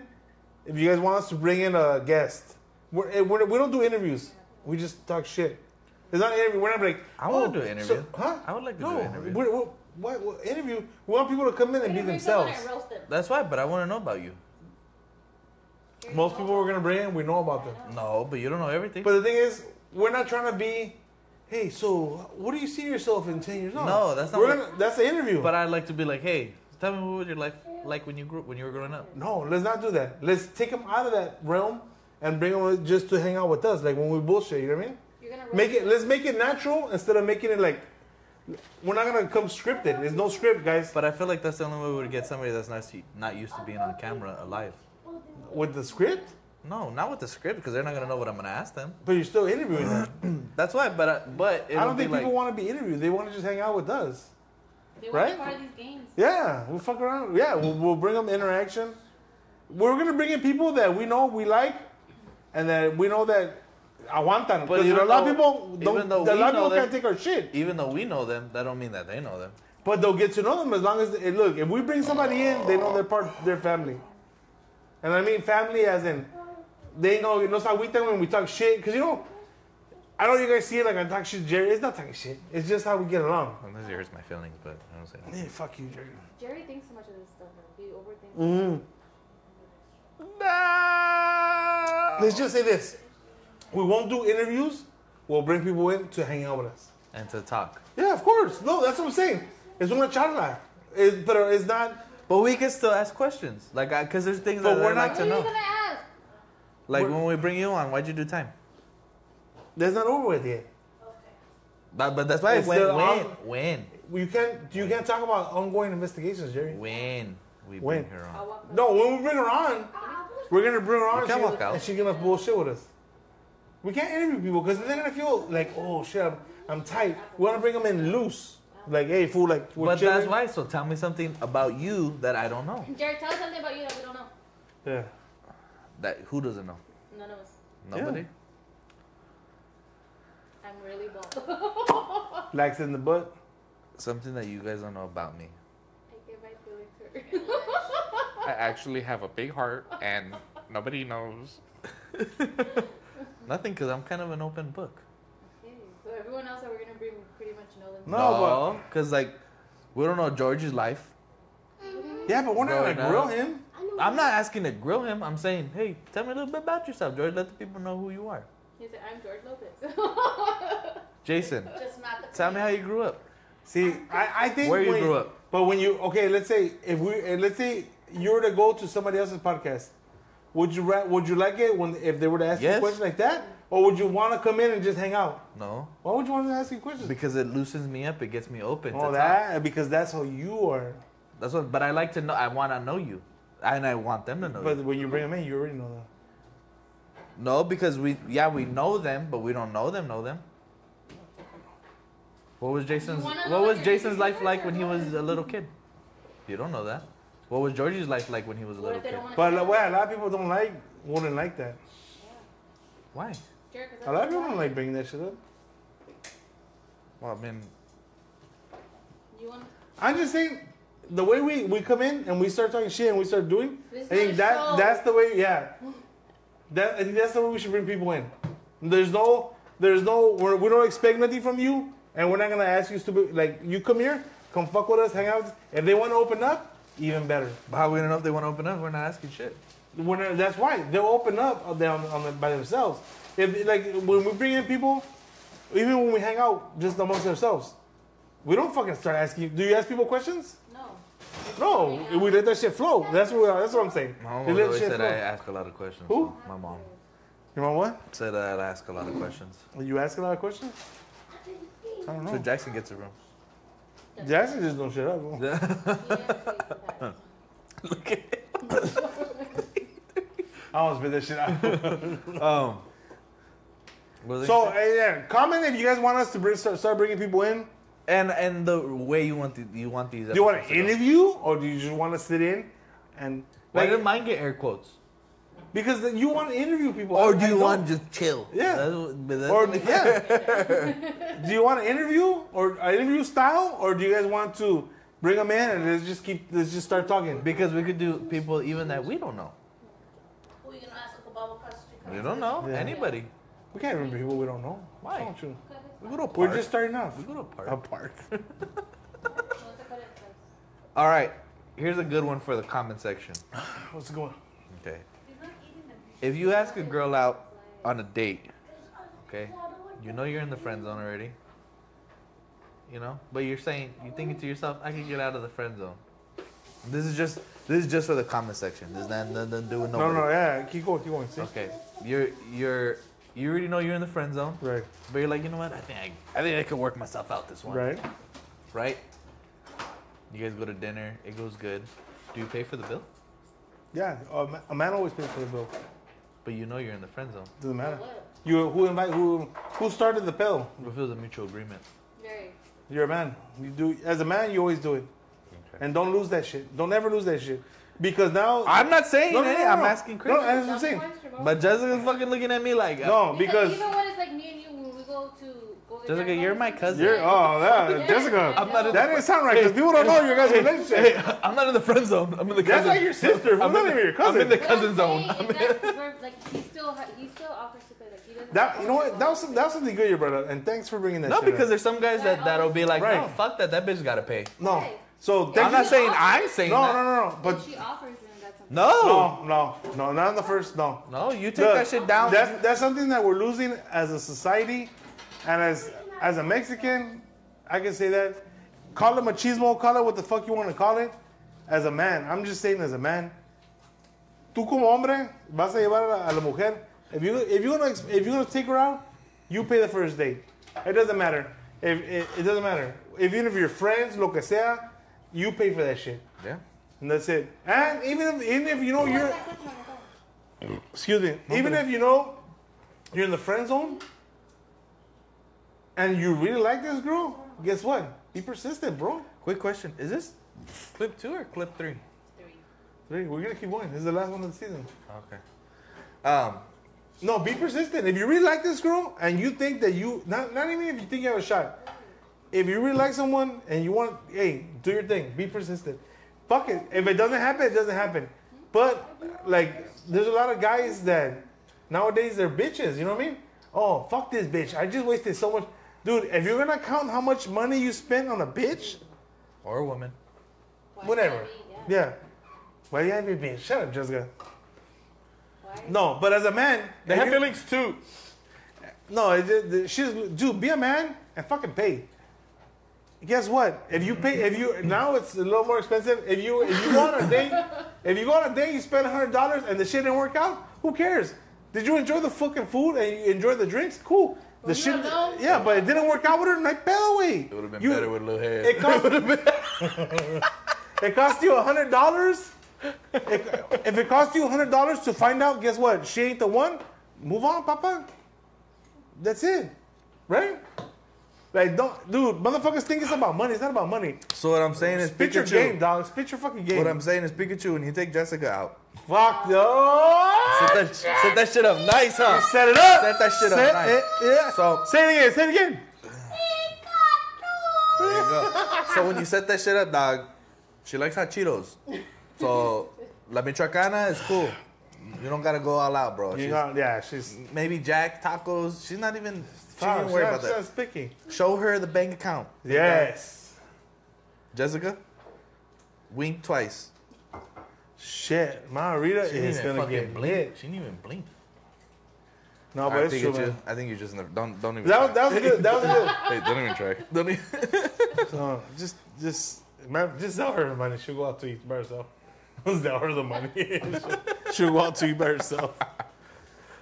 Speaker 2: if you guys want us to bring in a guest. We're, eh, we're, we don't do interviews. We just talk shit. It's not an interview. We're not like.
Speaker 3: I wanna
Speaker 2: oh,
Speaker 3: do an interview.
Speaker 2: so- huh?
Speaker 3: I would like to
Speaker 2: no,
Speaker 3: do an interview.
Speaker 2: We're, we're, what, what interview? We want people to come in and be themselves.
Speaker 4: them.
Speaker 3: that's why. But I want to know about you.
Speaker 2: Most people we're gonna bring in, we know about them.
Speaker 3: No, but you don't know everything.
Speaker 2: But the thing is, we're not trying to be. Hey, so what do you see yourself in ten years?
Speaker 3: No, that's not
Speaker 2: We're
Speaker 3: what-
Speaker 2: gonna, that's the interview.
Speaker 3: But I'd like to be like, hey, tell me what was your life like when you grew when you were growing up.
Speaker 2: no, let's not do that. Let's take them out of that realm and bring them just to hang out with us, like when we bullshit. You know what I mean?
Speaker 4: You're gonna roast
Speaker 2: Make it. Let's make it natural instead of making it like. We're not gonna come scripted. There's no script, guys.
Speaker 3: But I feel like that's the only way we would get somebody that's not not used to being on camera alive.
Speaker 2: With the script,
Speaker 3: No, not with the script because they're not gonna know what I'm gonna ask them.
Speaker 2: but you're still interviewing them. [CLEARS THROAT]
Speaker 3: That's why. But I, but
Speaker 2: I don't
Speaker 3: be
Speaker 2: think
Speaker 3: like,
Speaker 2: people want to be interviewed. They want to just hang out with us.
Speaker 4: They
Speaker 2: right?
Speaker 4: want to be part of these games.
Speaker 2: Yeah, we'll fuck around. Yeah, we'll, we'll bring them interaction. We're gonna bring in people that we know we like, and that we know that aguantan.
Speaker 3: But
Speaker 2: Because you know, a lot of people don't.
Speaker 3: even though
Speaker 2: a lot of people
Speaker 3: them-
Speaker 2: can't take our shit.
Speaker 3: even though we know them, that don't mean that they know them.
Speaker 2: But they'll get to know them as long as they, look. If we bring somebody in, they know they're part of their family, and I mean family as in they know no agüitan when we talk shit. Because you know, I know you guys see it like I talk shit, to Jerry. It's not talking shit. It's just how we get along.
Speaker 3: Unless it hurts my feelings, but I don't say
Speaker 2: Yeah, fuck you, Jerry.
Speaker 4: Jerry thinks so much of this stuff. Though. He overthinks.
Speaker 2: Mm. No. Let's just say this: we won't do interviews. We'll bring people in to hang out with us.
Speaker 3: And to talk.
Speaker 2: Yeah, of course. No, that's what I'm saying. Es una charla. It, but it's not.
Speaker 3: But we can still ask questions, like because there's things
Speaker 2: But
Speaker 3: that
Speaker 2: we're
Speaker 3: I'd
Speaker 2: not-
Speaker 3: like
Speaker 4: What
Speaker 3: to
Speaker 4: are you
Speaker 3: know.
Speaker 4: gonna ask?
Speaker 3: Like
Speaker 2: we're-
Speaker 3: when we bring you on, why'd you do time?
Speaker 2: That's not over with yet.
Speaker 3: But, but that's why
Speaker 2: It's
Speaker 3: when
Speaker 2: still
Speaker 3: when
Speaker 2: on-
Speaker 3: when
Speaker 2: You can't. You can't talk about ongoing investigations, Jerry.
Speaker 3: when we
Speaker 2: When?
Speaker 3: bring her on.
Speaker 2: No, when we bring her on, ah, we're gonna bring her on.
Speaker 3: You
Speaker 2: and
Speaker 3: can't
Speaker 2: she
Speaker 3: walk
Speaker 2: gonna-
Speaker 3: out.
Speaker 2: And she's gonna bullshit with us. We can't interview people because they're gonna feel like, oh shit, I'm, I'm tight. We wanna bring them in loose. Like, hey, fool, like we're
Speaker 3: But
Speaker 2: chilling.
Speaker 3: that's why. So tell me something about you that I don't know.
Speaker 4: Jared, tell us something about you that we don't know.
Speaker 2: Yeah.
Speaker 3: That who doesn't know?
Speaker 4: None of us.
Speaker 3: Nobody.
Speaker 4: I'm really bald. [LAUGHS]
Speaker 2: Lax in the butt.
Speaker 3: Something that you guys don't know about me.
Speaker 4: I get my feelings [LAUGHS] hurt.
Speaker 6: I actually have a big heart, and nobody knows. [LAUGHS]
Speaker 3: Nothing, because I'm kind of an open book.
Speaker 4: Okay, so everyone else that we're gonna bring pretty much know them.
Speaker 2: No,
Speaker 3: because, like, we don't know George's life.
Speaker 2: Yeah, but we're not
Speaker 3: Growing
Speaker 2: gonna grill
Speaker 3: up.
Speaker 2: him.
Speaker 5: I know.
Speaker 3: I'm not asking to grill him. I'm saying, hey, tell me a little bit about yourself, George. Let the people know who you are.
Speaker 4: He said, I'm George Lopez. [LAUGHS]
Speaker 3: Jason,
Speaker 7: Just not the
Speaker 3: tell me how you grew up.
Speaker 2: See, I, I think
Speaker 3: Where you
Speaker 2: when-
Speaker 3: grew up.
Speaker 2: But when you okay, let's say if we uh, let's say you were to go to somebody else's podcast, would you ra- would you like it when if they were to ask you a
Speaker 3: Yes.
Speaker 2: question like that, or would you want to come in and just hang out?
Speaker 3: No,
Speaker 2: Why would you want to ask you questions?
Speaker 3: because it loosens me up. It gets me open. to
Speaker 2: oh,
Speaker 3: talk.
Speaker 2: that because that's how you are.
Speaker 3: That's what. But I like to know. I want to know you, and I want them to know.
Speaker 2: But
Speaker 3: you.
Speaker 2: when you bring them in, you already know that.
Speaker 3: No, because we yeah we know them, but we don't know them. Know them. What was Jason's
Speaker 4: wanna
Speaker 3: What was
Speaker 4: your
Speaker 3: Jason's life like when he was a little kid? You don't know that. What was Georgie's life like when he was a little kid?
Speaker 4: don't want to
Speaker 2: But like, well, a lot of people don't like wouldn't like that.
Speaker 3: Why?
Speaker 2: A lot of people don't like bringing that shit up.
Speaker 3: Well, I mean,
Speaker 4: You want
Speaker 2: I'm just saying, the way we, we come in and we start talking shit and we start doing,
Speaker 4: This
Speaker 2: I think that
Speaker 4: show.
Speaker 2: that's the way. Yeah, that I think that's the way we should bring people in. There's no, there's no, we're, we don't expect nothing from you, and we're not gonna ask you stupid. Like you come here, come fuck with us, hang out. If they want to open up, even better.
Speaker 3: But how we don't know if they want to open up? We're not asking shit.
Speaker 2: We're not, uh, that's why they'll open up on, on, on the, by themselves. If like when we bring in people, even when we hang out just amongst ourselves, we don't fucking start asking. Do you ask people questions?
Speaker 4: no.
Speaker 2: No, we let that shit flow. That's what that's what I'm saying.
Speaker 3: My mom always said
Speaker 2: flow.
Speaker 3: I ask a lot of questions.
Speaker 2: Who?
Speaker 3: My mom
Speaker 2: You know what?
Speaker 3: said I'd ask a lot of questions.
Speaker 2: You ask a lot of questions. I don't know. So.
Speaker 3: Jackson gets a room.
Speaker 2: Jackson just don't shut up. bro.
Speaker 4: He has [LAUGHS] faith
Speaker 3: Look at it.
Speaker 2: I almost spit that shit out. [LAUGHS]
Speaker 3: Um. what was I
Speaker 2: so
Speaker 3: saying?
Speaker 2: hey, yeah, comment if you guys want us to bring, start, start bringing people in.
Speaker 3: and and the way you want the, you want these.
Speaker 2: Do you want
Speaker 3: episodes
Speaker 2: to
Speaker 3: to go.
Speaker 2: interview or do you just want to sit in and
Speaker 3: Why
Speaker 2: like
Speaker 3: did mine get air quotes?
Speaker 2: Because then you want to interview people
Speaker 3: Or do
Speaker 2: I
Speaker 3: you
Speaker 2: don't.
Speaker 3: want to just chill?
Speaker 2: Yeah.
Speaker 3: That's what- but that's
Speaker 2: or
Speaker 3: what-
Speaker 2: yeah? [LAUGHS] do you want to interview or uh, interview style or do you guys want to bring them in and let's just keep let's just start talking?
Speaker 3: Because we could do people even that we don't know.
Speaker 7: Who you gonna ask a Bible question?
Speaker 3: We don't know
Speaker 2: Yeah.
Speaker 3: anybody.
Speaker 2: We can't remember people we don't know.
Speaker 3: Why?
Speaker 2: Don't you?
Speaker 3: We go to a park.
Speaker 2: We're just starting off.
Speaker 3: we go to a park.
Speaker 2: A park. [LAUGHS]
Speaker 3: All right. Here's a good one for the comment section. [SIGHS]
Speaker 2: What's going?
Speaker 3: Okay. If you ask a girl out on a date, okay, you know you're in the friend zone already. You know, but you're saying you thinking to yourself, I can get out of the friend zone. This is just this is just for the comment section. This is not nothing doing
Speaker 2: No,
Speaker 3: nobody.
Speaker 2: no, yeah. Keep going, keep going. See?
Speaker 3: Okay, you're you're you already know you're in the friend zone,
Speaker 2: Right,
Speaker 3: but you're like, you know what? I think I, I think I could work myself out this one.
Speaker 2: right.
Speaker 3: Right. You guys go to dinner. It goes good. Do you pay for the bill?
Speaker 2: Yeah, um, a man always pays for the bill.
Speaker 3: But you know you're in the friend zone.
Speaker 2: Doesn't matter. You who invite who who started the pill?
Speaker 3: What if it was a mutual agreement?
Speaker 4: Very.
Speaker 2: You're a man. You do as a man. You always do it, and don't lose that shit. Don't ever lose that shit, because now
Speaker 3: I'm not saying
Speaker 2: No, no,
Speaker 3: it.
Speaker 2: no,
Speaker 3: I'm asking Chris.
Speaker 2: No, that's what I'm saying.
Speaker 3: But Jessica's fucking looking at me like,
Speaker 2: No, because
Speaker 4: you know what? It's like me and you when we go to go get
Speaker 3: Jessica, you're my cousin.
Speaker 2: you're oh that [LAUGHS]
Speaker 4: Yeah.
Speaker 2: Jessica.
Speaker 3: I'm not in
Speaker 2: that
Speaker 3: the
Speaker 2: didn't sound right because people don't know your guys' relationship.
Speaker 3: Hey, I'm not in the friend zone. I'm in the cousin.
Speaker 2: That's
Speaker 3: cousin.
Speaker 2: like your sister.
Speaker 3: I'm
Speaker 2: not
Speaker 3: in
Speaker 2: even your cousin.
Speaker 3: I'm in the cousin zone.
Speaker 4: saying
Speaker 3: I'm
Speaker 4: is
Speaker 3: in-
Speaker 4: that [LAUGHS] like he still he still offers to play. Like he doesn't.
Speaker 2: That you know what? That was some, that was something good, your brother. And thanks for bringing that.
Speaker 3: no,
Speaker 2: shit
Speaker 3: because
Speaker 2: up.
Speaker 3: there's some guys that that'll be like, oh,
Speaker 2: Right.
Speaker 3: no, fuck that. That bitch gotta pay.
Speaker 2: no. So
Speaker 3: I'm not saying I'm saying
Speaker 2: No,
Speaker 3: that.
Speaker 2: no, no, no.
Speaker 4: But
Speaker 2: But
Speaker 4: she offers and that's something.
Speaker 3: No.
Speaker 2: no, no, no, not in the first. No.
Speaker 3: No, you take
Speaker 2: Look,
Speaker 3: that shit down.
Speaker 2: That's that's something that we're losing as a society, and as as a Mexican, I can say that. Call it machismo, call it what the fuck you want to call it. As a man, I'm just saying as a man. Tú como hombre vas a llevar a la, mujer. If you if you're gonna if you're gonna take her out, you pay the first date. It doesn't matter. If it, it doesn't matter. If even if you're friends, lo que sea, you pay for that shit.
Speaker 3: yeah.
Speaker 2: And that's it. And even if even if you know you're excuse me, even if you know you're in the friend zone and you really like this girl, guess what? Be persistent, bro.
Speaker 3: Quick question: Is this clip two or clip three?
Speaker 2: Three. Three. We're gonna keep going. This is the last one of the season.
Speaker 3: Okay. Um,
Speaker 2: No, be persistent. If you really like this girl and you think that you not not even if you think you have a shot. If you really like someone and you want, hey, do your thing. Be persistent. Fuck it. If it doesn't happen, it doesn't happen. But like, there's a lot of guys that nowadays they're bitches. You know what I mean? Oh, fuck this bitch. I just wasted so much. Dude, if you're gonna count how much money you spend on a bitch,
Speaker 3: Or a woman.
Speaker 4: Why
Speaker 2: whatever.
Speaker 4: can't? Yeah.
Speaker 2: Yeah. Why you have to be? Shut up, Jessica.
Speaker 4: Why?
Speaker 2: No, but as a man,
Speaker 6: They have feelings too.
Speaker 2: No, it, it, she's dude. Be a man and fucking pay. Guess what? If you pay, if you now it's a little more expensive. If you if you go on a date, if you go on a date, you spend hundred dollars and the shit didn't work out. Who cares? Did you enjoy the fucking food and you enjoy the drinks? Cool. The
Speaker 4: Well,
Speaker 2: shit,
Speaker 4: no, no.
Speaker 2: yeah, but it didn't work out with her. Like, by the
Speaker 3: It would have been
Speaker 2: You-
Speaker 3: better with a little head.
Speaker 2: it cost. [LAUGHS] [LAUGHS] it cost you a hundred dollars. If it cost you a hundred dollars to find out, guess what? She ain't the one. Move on, Papa. That's it, right? Like, don't, dude. Motherfuckers think it's about money. It's not about money.
Speaker 3: so what I'm saying is
Speaker 2: Spit your
Speaker 3: Pikachu.
Speaker 2: game, dog. Spit your fucking game.
Speaker 3: What I'm saying is Pikachu, when you take Jessica out,
Speaker 2: Fuck no.
Speaker 3: set that, set that shit up nice, huh?
Speaker 2: Set it up.
Speaker 3: Set that shit up
Speaker 2: Set
Speaker 3: nice.
Speaker 2: it- yeah.
Speaker 3: So-
Speaker 2: say it again. Say it again.
Speaker 3: There you go. So when you set that shit up, dog, she likes hot Cheetos. So La Michoacana is cool. You don't gotta go all out, bro.
Speaker 2: You
Speaker 3: She's-
Speaker 2: yeah, she's.
Speaker 3: maybe Jack tacos. She's not even. Ain't worried
Speaker 2: she's
Speaker 3: about that.
Speaker 2: she's picky.
Speaker 3: Show her the bank account.
Speaker 2: Yes.
Speaker 3: Jessica, wink twice.
Speaker 2: Shit, Margarita
Speaker 3: She
Speaker 2: is gonna get
Speaker 3: blink. She didn't even blink.
Speaker 2: No, but
Speaker 3: right,
Speaker 2: it's true,
Speaker 3: Pikachu.
Speaker 2: man.
Speaker 3: I think you just never. Don't don't even.
Speaker 2: That was,
Speaker 3: try.
Speaker 2: that was good. That was good. [LAUGHS]
Speaker 3: Hey, don't even try. [LAUGHS] Don't even. [LAUGHS]
Speaker 2: So just, just, man, just tell her the money. She'll go out to eat by herself. Just tell her the money. She'll go out to eat by herself.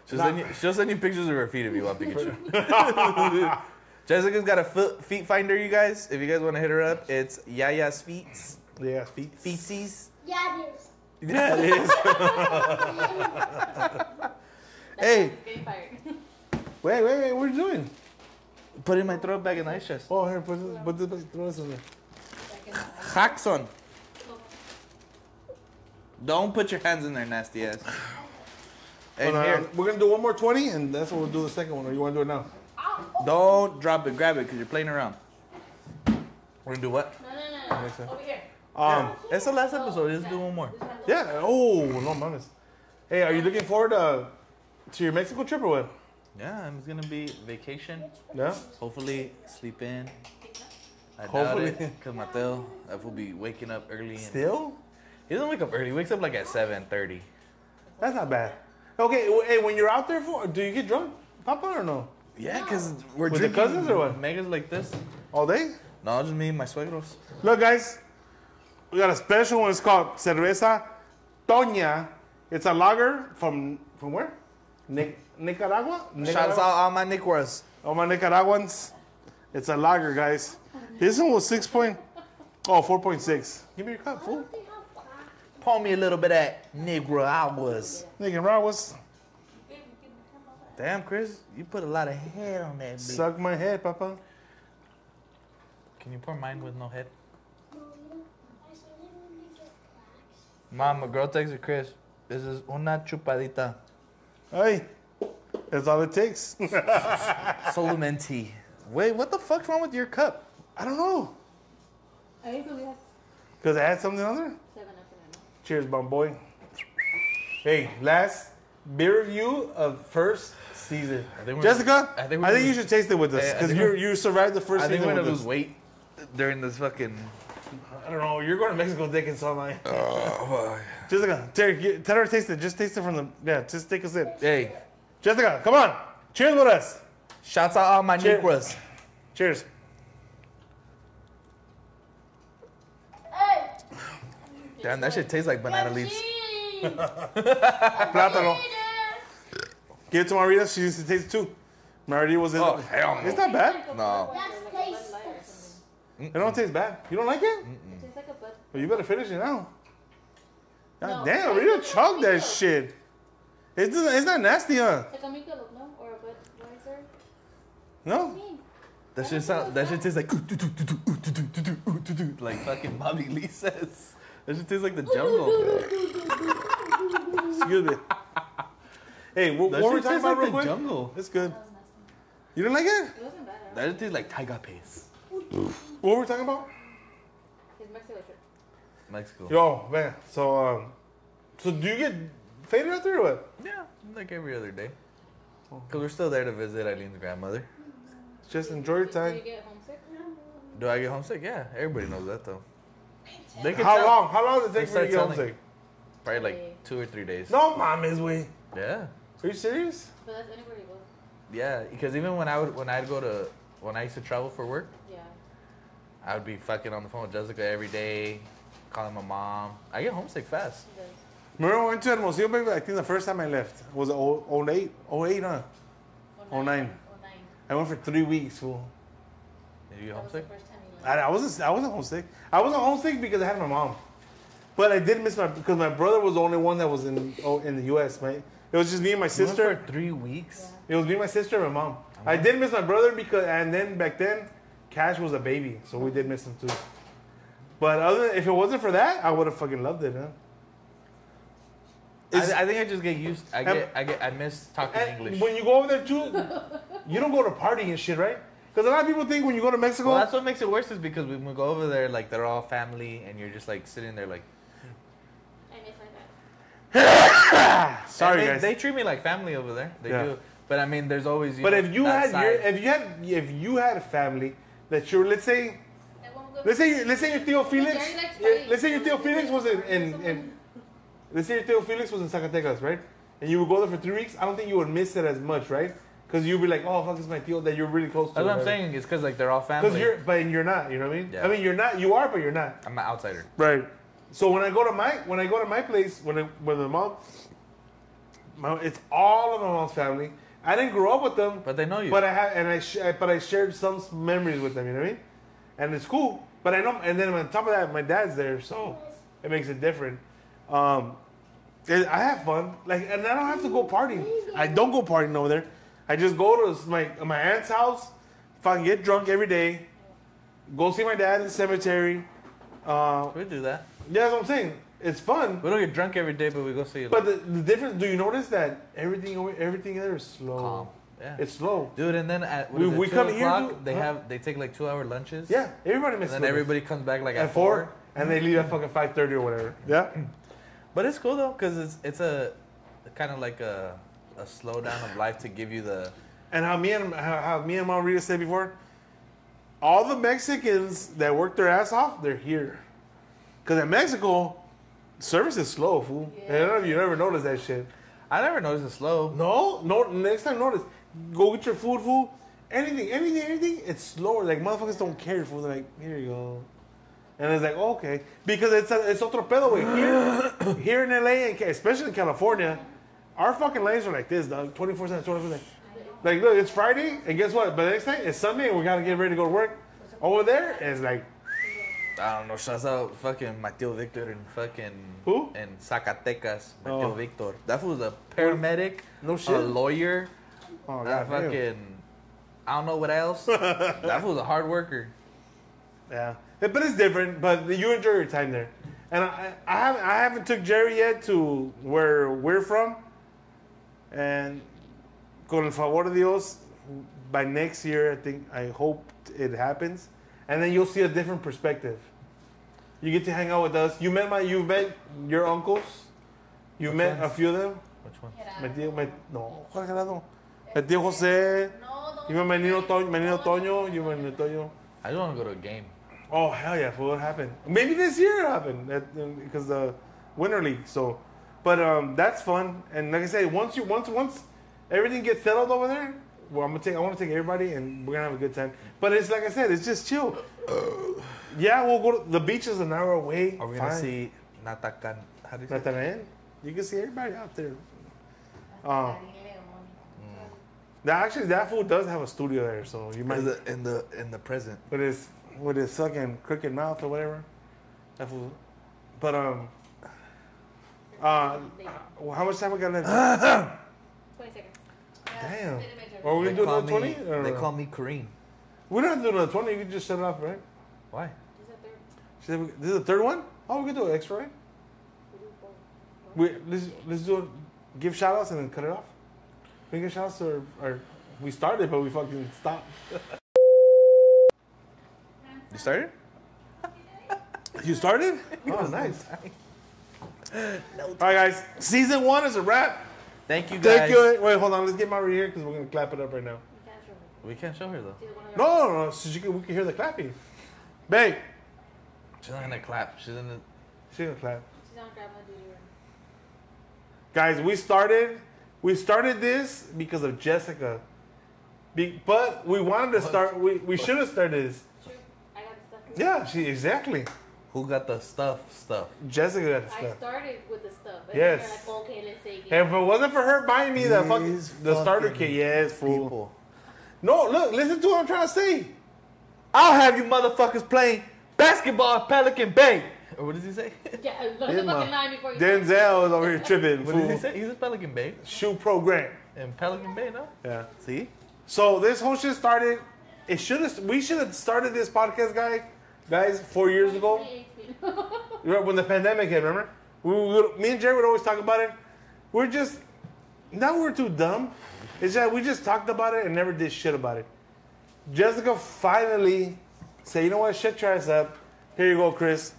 Speaker 3: She'll send, you, she'll send you pictures of her feet if you want Pikachu. [LAUGHS] [LAUGHS] Jessica's got a foot, feet finder, you guys. If you guys want to hit her up, it's Yaya's Feets.
Speaker 2: Yeah, feet.
Speaker 3: Feetsies.
Speaker 5: Yeah, it is.
Speaker 2: Yeah, it is. [LAUGHS] hey,
Speaker 4: Getting fired.
Speaker 2: wait, wait, wait. What are you doing?
Speaker 3: Put in my throat bag in the ice chest.
Speaker 2: Oh, here, put this, put this, throw this in there.
Speaker 3: Jackson. Don't put your hands in there, nasty ass. And
Speaker 2: Hold on,
Speaker 3: here,
Speaker 2: We're gonna do one more twenty, and that's what we'll do the second one. Or you want to do it now?
Speaker 3: don't drop it, grab it, because you're playing around. We're gonna do what?
Speaker 4: No, no, no,
Speaker 2: Makes sense.
Speaker 4: no. Over here.
Speaker 2: Um,
Speaker 3: It's the last episode. Let's do one more.
Speaker 2: Yeah. Oh, no mames. Hey, are you looking forward to to your Mexico trip or what?
Speaker 3: Yeah, it's gonna be vacation.
Speaker 2: Yeah.
Speaker 3: Hopefully, sleep in. I
Speaker 2: Hopefully.
Speaker 3: Hopefully. Because Mateo, I will be waking up early. And
Speaker 2: Still?
Speaker 3: he doesn't wake up early. He wakes up like at 7.30.
Speaker 2: That's not bad. Okay, w- hey, when you're out there for, do you get drunk, Papa, or no?
Speaker 3: Yeah, because we're
Speaker 2: With the
Speaker 3: drinking
Speaker 2: cousins or what?
Speaker 3: Megas like this.
Speaker 2: All day?
Speaker 3: No, just me and my suegros.
Speaker 2: Look, guys, we got a special one. It's called Cerveza Toña. It's a lager from from where? Nic- Nicaragua.
Speaker 3: Shouts
Speaker 2: Nicaragua?
Speaker 3: out all my Nicaras.
Speaker 2: All my Nicaraguans. It's a lager, guys. This one was six point. Oh, 4.6. Give me your cup, fool.
Speaker 3: Pour me a little bit of that Nicaraguas.
Speaker 2: Nicaraguas.
Speaker 3: Damn, Chris, you put a lot of head on that bitch.
Speaker 2: Suck my head, Papa.
Speaker 3: Can you pour mine with no head?
Speaker 5: No, you don't. I said it when they get blacks.
Speaker 3: Mom, a girl texted Chris. This is una chupadita.
Speaker 2: Hey, that's all it takes. [LAUGHS]
Speaker 3: Solamente. Wait, what the fuck's wrong with your cup?
Speaker 2: I don't know.
Speaker 4: I think have
Speaker 2: Because I had something on there?
Speaker 4: Seven after nine.
Speaker 2: Cheers, bum boy. Hey, last beer review of first season.
Speaker 3: think
Speaker 2: Jessica, I
Speaker 3: I
Speaker 2: think,
Speaker 3: think
Speaker 2: you should taste it with us because you you survived the first
Speaker 3: I think
Speaker 2: season
Speaker 3: we're gonna
Speaker 2: us.
Speaker 3: lose weight during this fucking.
Speaker 2: I don't know. You're going to Mexico taking some. Like,
Speaker 3: Oh,
Speaker 2: Jessica, Terry, get- tell her to taste it. Just taste it from the yeah. Just take a sip.
Speaker 3: hey,
Speaker 2: Jessica, come on. Cheers with us.
Speaker 3: shouts out all my
Speaker 2: Cheers. Cheers.
Speaker 3: Damn, that shit tastes like banana leaves.
Speaker 2: Plátano. Give it to Marita. She used to taste it too. Marita was in.
Speaker 3: Oh, hell no.
Speaker 2: It's not bad.
Speaker 3: No.
Speaker 5: That's tasteless.
Speaker 2: It don't taste bad. You don't like it?
Speaker 4: It tastes like a bud.
Speaker 2: Well, you better finish it now. God
Speaker 4: No.
Speaker 2: damn, Rita chug that shit. It's, it's not nasty, huh?
Speaker 4: Like a Michelob, no? Or a Budweiser?
Speaker 2: No?
Speaker 3: That shit sound. That shit tastes like. Like fucking Bobby Lee says. That shit tastes like the jungle.
Speaker 2: Excuse me. Hey, what, what were we talking
Speaker 3: tastes
Speaker 2: about real
Speaker 3: like the
Speaker 2: quick?
Speaker 3: jungle.
Speaker 2: It's good.
Speaker 4: That was nasty.
Speaker 2: You didn't like it?
Speaker 4: It wasn't bad.
Speaker 3: That shit tastes like tiger paste.
Speaker 2: What were we talking about?
Speaker 4: His Mexico trip.
Speaker 3: Mexico.
Speaker 2: Yo, man. So, um, so do you get faded out there or what?
Speaker 3: Yeah, like every other day. Because we're still there to visit Eileen's grandmother.
Speaker 2: Just enjoy your
Speaker 4: Did
Speaker 2: time.
Speaker 4: you get homesick?
Speaker 3: Do I get homesick? Yeah, everybody knows that though. They can
Speaker 2: How
Speaker 3: tell.
Speaker 2: long? How long does it take for you to get
Speaker 3: start telling.
Speaker 2: homesick?
Speaker 3: Probably like two or three days.
Speaker 2: No, mom is way.
Speaker 3: Yeah.
Speaker 2: Are you serious?
Speaker 4: But that's anywhere you go.
Speaker 3: Yeah, because even when I would when I'd go to when I used to travel for work,
Speaker 4: Yeah.
Speaker 3: I would be fucking on the phone with Jessica every day, calling my mom. I get homesick fast.
Speaker 4: He does.
Speaker 2: Remember when I went to Hermosillo, baby? I think the first time I left was it 08? 08, huh? Oh, nine.
Speaker 4: Oh, nine.
Speaker 2: I went for three weeks, fool.
Speaker 3: Did you get
Speaker 4: That was the
Speaker 3: homesick?
Speaker 4: First time you left.
Speaker 2: I, I wasn't. I wasn't homesick. I wasn't homesick because I had my mom, but I did miss my because my brother was the only one that was in oh, in the U.S. My, it was just me and my sister.
Speaker 3: for three weeks.
Speaker 2: It was me, my sister, and my mom. I did miss my brother because, and then back then, Cash was a baby, so we did miss him too. But other, if it wasn't for that, I would have fucking loved it, huh?
Speaker 3: I, I think I just get used. I get I get I miss talking English.
Speaker 2: when you go over there too, you don't go to party and shit, right? Because a lot of people think when you go to Mexico,
Speaker 3: Well, that's what makes it worse is because when we go over there, like they're all family, and you're just like sitting there like.
Speaker 4: I miss my dad.
Speaker 2: sorry
Speaker 3: they,
Speaker 2: guys.
Speaker 3: They treat me like family over there. They
Speaker 2: Yeah.
Speaker 3: do. But I mean, there's always. You
Speaker 2: but
Speaker 3: know,
Speaker 2: if you had your, if you had, if you had a family that you're, let's say,
Speaker 4: I won't go-
Speaker 2: let's say, let's say your tío Felix,
Speaker 4: Gary likes
Speaker 2: yeah,
Speaker 4: fighting.
Speaker 2: let's say your tío Felix was in, in, in let's say your tío Felix was in Zacatecas, right? And you would go there for three weeks. I don't think you would miss it as much, right? Because you'll be like, oh fuck, this is my tío that you're really close to.
Speaker 3: That's what I'm
Speaker 2: whatever.
Speaker 3: saying. It's because like they're all family.
Speaker 2: Because you're, but you're not. You know what I mean?
Speaker 3: Yeah.
Speaker 2: I mean, you're not. You are, but you're not.
Speaker 3: I'm an outsider.
Speaker 2: Right. So when I go to my when I go to my place when I, when the mom, my, it's all of my mom's family. I didn't grow up with them,
Speaker 3: But they know you.
Speaker 2: but I have and I sh- but I shared some memories with them. You know what I mean? And it's cool. But I know. And then on top of that, my dad's there, so it makes it different. Um, I have fun. Like, and I don't have to go partying. I don't go partying over there. I just go to my my aunt's house, fucking get drunk every day, go see my dad in the cemetery. Uh,
Speaker 3: we do that.
Speaker 2: yeah, that's what I'm saying. It's fun.
Speaker 3: We don't get drunk every day, but we go see. Him.
Speaker 2: But the, the difference, do you notice that everything everything there is slow?
Speaker 3: calm. Yeah.
Speaker 2: It's slow.
Speaker 3: Dude, and then at
Speaker 2: We-
Speaker 3: it,
Speaker 2: we come here,
Speaker 3: o'clock,
Speaker 2: dude,
Speaker 3: they
Speaker 2: huh?
Speaker 3: have they take like two hour lunches.
Speaker 2: Yeah, everybody
Speaker 3: And
Speaker 2: misses.
Speaker 3: then everybody comes back like
Speaker 2: at four, and they leave at fucking five thirty or whatever. Yeah. [LAUGHS]
Speaker 3: But it's cool though, cause it's it's a kind of like a a slowdown of life to give you the.
Speaker 2: And how me and how, how me and Mom Rita said before, all the Mexicans that work their ass off, they're here. Cause in Mexico, service is slow, fool. I don't know if you ever noticed that shit.
Speaker 3: I never noticed it slow.
Speaker 2: No, no. Next time, notice. Go get your food, food. Anything, anything, anything. It's slower. Like motherfuckers don't care, fool. They're like, here you go. And it's like, okay, because it's a, it's otro pedo, way. Here, here in LA, and especially in California, our fucking lanes are like this, dog. 24 7, 24 7. Like, look, it's Friday, and guess what? But the next night, it's Sunday, and we gotta get ready to go to work. Over there, it's like,
Speaker 3: I don't know. Shouts out fucking Mateo Victor and fucking
Speaker 2: Who?
Speaker 3: And Zacatecas. Mateo
Speaker 2: Oh.
Speaker 3: Victor. That was a paramedic,
Speaker 2: no
Speaker 3: a lawyer,
Speaker 2: Oh,
Speaker 3: that
Speaker 2: God, damn.
Speaker 3: fucking. I don't know what else. [LAUGHS] that was a hard worker.
Speaker 2: Yeah, but it's different. But you enjoy your time there, and I, I haven't I haven't took Jerry yet to where we're from, and con el favor de Dios, by next year I think I hope it happens, and then you'll see a different perspective. You get to hang out with us. You met my you met your uncles. You
Speaker 3: Which
Speaker 2: met a few of them.
Speaker 3: Which one?
Speaker 2: My tío, my, no, Jorge Gerardo. My tío José.
Speaker 4: No, no.
Speaker 2: You met my Nino Toño. My Nino Toño. You met my Nino Toño.
Speaker 3: I just want to go to a game.
Speaker 2: Oh hell yeah! For what happened? Maybe this year it happened because the winter league. So, but um, that's fun. And like I say, once you once once everything gets settled over there, well, I'm gonna take. I want to take everybody, and we're gonna have a good time. But it's like I said, it's just chill. [COUGHS] yeah, we'll go. To, the beach is an hour away.
Speaker 3: Are we gonna
Speaker 2: Fine.
Speaker 3: see Natakan? How do you say? it?
Speaker 2: You can see everybody out there. Um, that actually that fool does have a studio there, so you might
Speaker 3: In the in the in the present.
Speaker 2: with his with his fucking crooked mouth or whatever. That fool. But um, uh, well, how much time we got left? [COUGHS]
Speaker 4: 20 seconds.
Speaker 2: Damn.
Speaker 4: Didn't
Speaker 2: Or we
Speaker 3: They
Speaker 2: can do
Speaker 3: call
Speaker 2: another
Speaker 3: me.
Speaker 2: twenty?
Speaker 3: They call me Kareem.
Speaker 2: We don't have to do another twenty. You can just shut it off, right?
Speaker 3: Why?
Speaker 4: Just a third.
Speaker 2: She said we, this is the third one. Oh, we can do an extra, right?
Speaker 4: We do four.
Speaker 2: We let's let's do it. Give shout outs and then cut it off. We can shout out to our, our. We started, but we fucking stopped. [LAUGHS]
Speaker 3: You started?
Speaker 2: You started? [LAUGHS] Oh, [LAUGHS] nice. All right, guys. Season one is a wrap.
Speaker 3: Thank you guys.
Speaker 2: Thank you. Wait, hold on. Let's get Mari here because we're gonna clap it up right now.
Speaker 4: You can't show me.
Speaker 3: We can't show her though.
Speaker 4: She's one of
Speaker 2: No, no, no. So she can, we can hear the clapping. Babe,
Speaker 3: She's not gonna clap. She's gonna.
Speaker 2: she gonna clap.
Speaker 4: She's on grandma duty right
Speaker 2: Guys, we started. We started this because of Jessica. Be, but we wanted to start. We, we should have started this.
Speaker 4: True. I got stuff.
Speaker 2: Yeah, she exactly.
Speaker 3: Who got the stuff? Stuff.
Speaker 2: Jessica got the stuff.
Speaker 4: I started with the stuff. And
Speaker 2: Yes.
Speaker 4: Then like, okay, let's take it.
Speaker 2: And if it wasn't for her buying me the fucking
Speaker 3: These
Speaker 2: the starter
Speaker 3: fucking
Speaker 2: kit, yes, fool.
Speaker 3: People.
Speaker 2: No, look, listen to what I'm trying to say.
Speaker 3: I'll have you motherfuckers playing basketball at Pelican Bay. Or what does he say? [LAUGHS]
Speaker 4: Yeah, uh, look at the fucking line before you.
Speaker 2: Denzel is over here [LAUGHS] tripping.
Speaker 3: What did he say? He's a Pelican Bay.
Speaker 2: Shoe program.
Speaker 3: In Pelican Bay, no?
Speaker 2: Yeah.
Speaker 3: See?
Speaker 2: So this whole shit started. It should have. We should have started this podcast, guy, guys, four years ago. When the pandemic hit, remember? We, we, me and Jerry would always talk about it. We're just now we're too dumb. It's that we just talked about it and never did shit about it. Jessica finally said, "You know what? Shut your ass up. Here you go, Chris."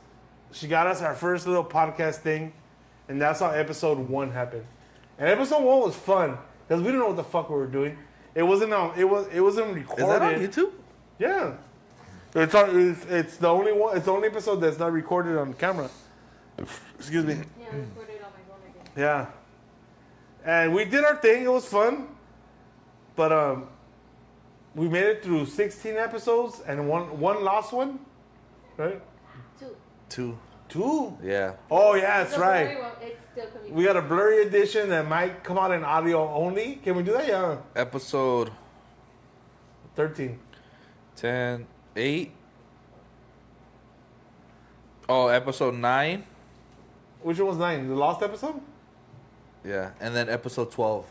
Speaker 2: She got us our first little podcast thing, and that's how episode one happened. And episode one was fun because we didn't know what the fuck we were doing. It wasn't on. It was. It wasn't recorded.
Speaker 3: Is that on YouTube?
Speaker 2: Yeah. It's, on, it's it's the only one. It's the only episode that's not recorded on camera. Excuse me.
Speaker 4: Yeah, I recorded on my phone again.
Speaker 2: Yeah. And we did our thing. It was fun. But um, we made it through 16 episodes and one one lost one, right?
Speaker 4: Two.
Speaker 3: Two.
Speaker 2: Two.
Speaker 3: Yeah.
Speaker 2: Oh yeah, that's
Speaker 4: The
Speaker 2: right.
Speaker 4: blurry one, It's still coming.
Speaker 2: We got a blurry edition that might come out in audio only. Can we do that? Yeah.
Speaker 3: Episode
Speaker 2: 13.
Speaker 3: 10, 8. Oh, episode 9.
Speaker 2: Which one was nine? The last episode.
Speaker 3: Yeah. And then episode 12.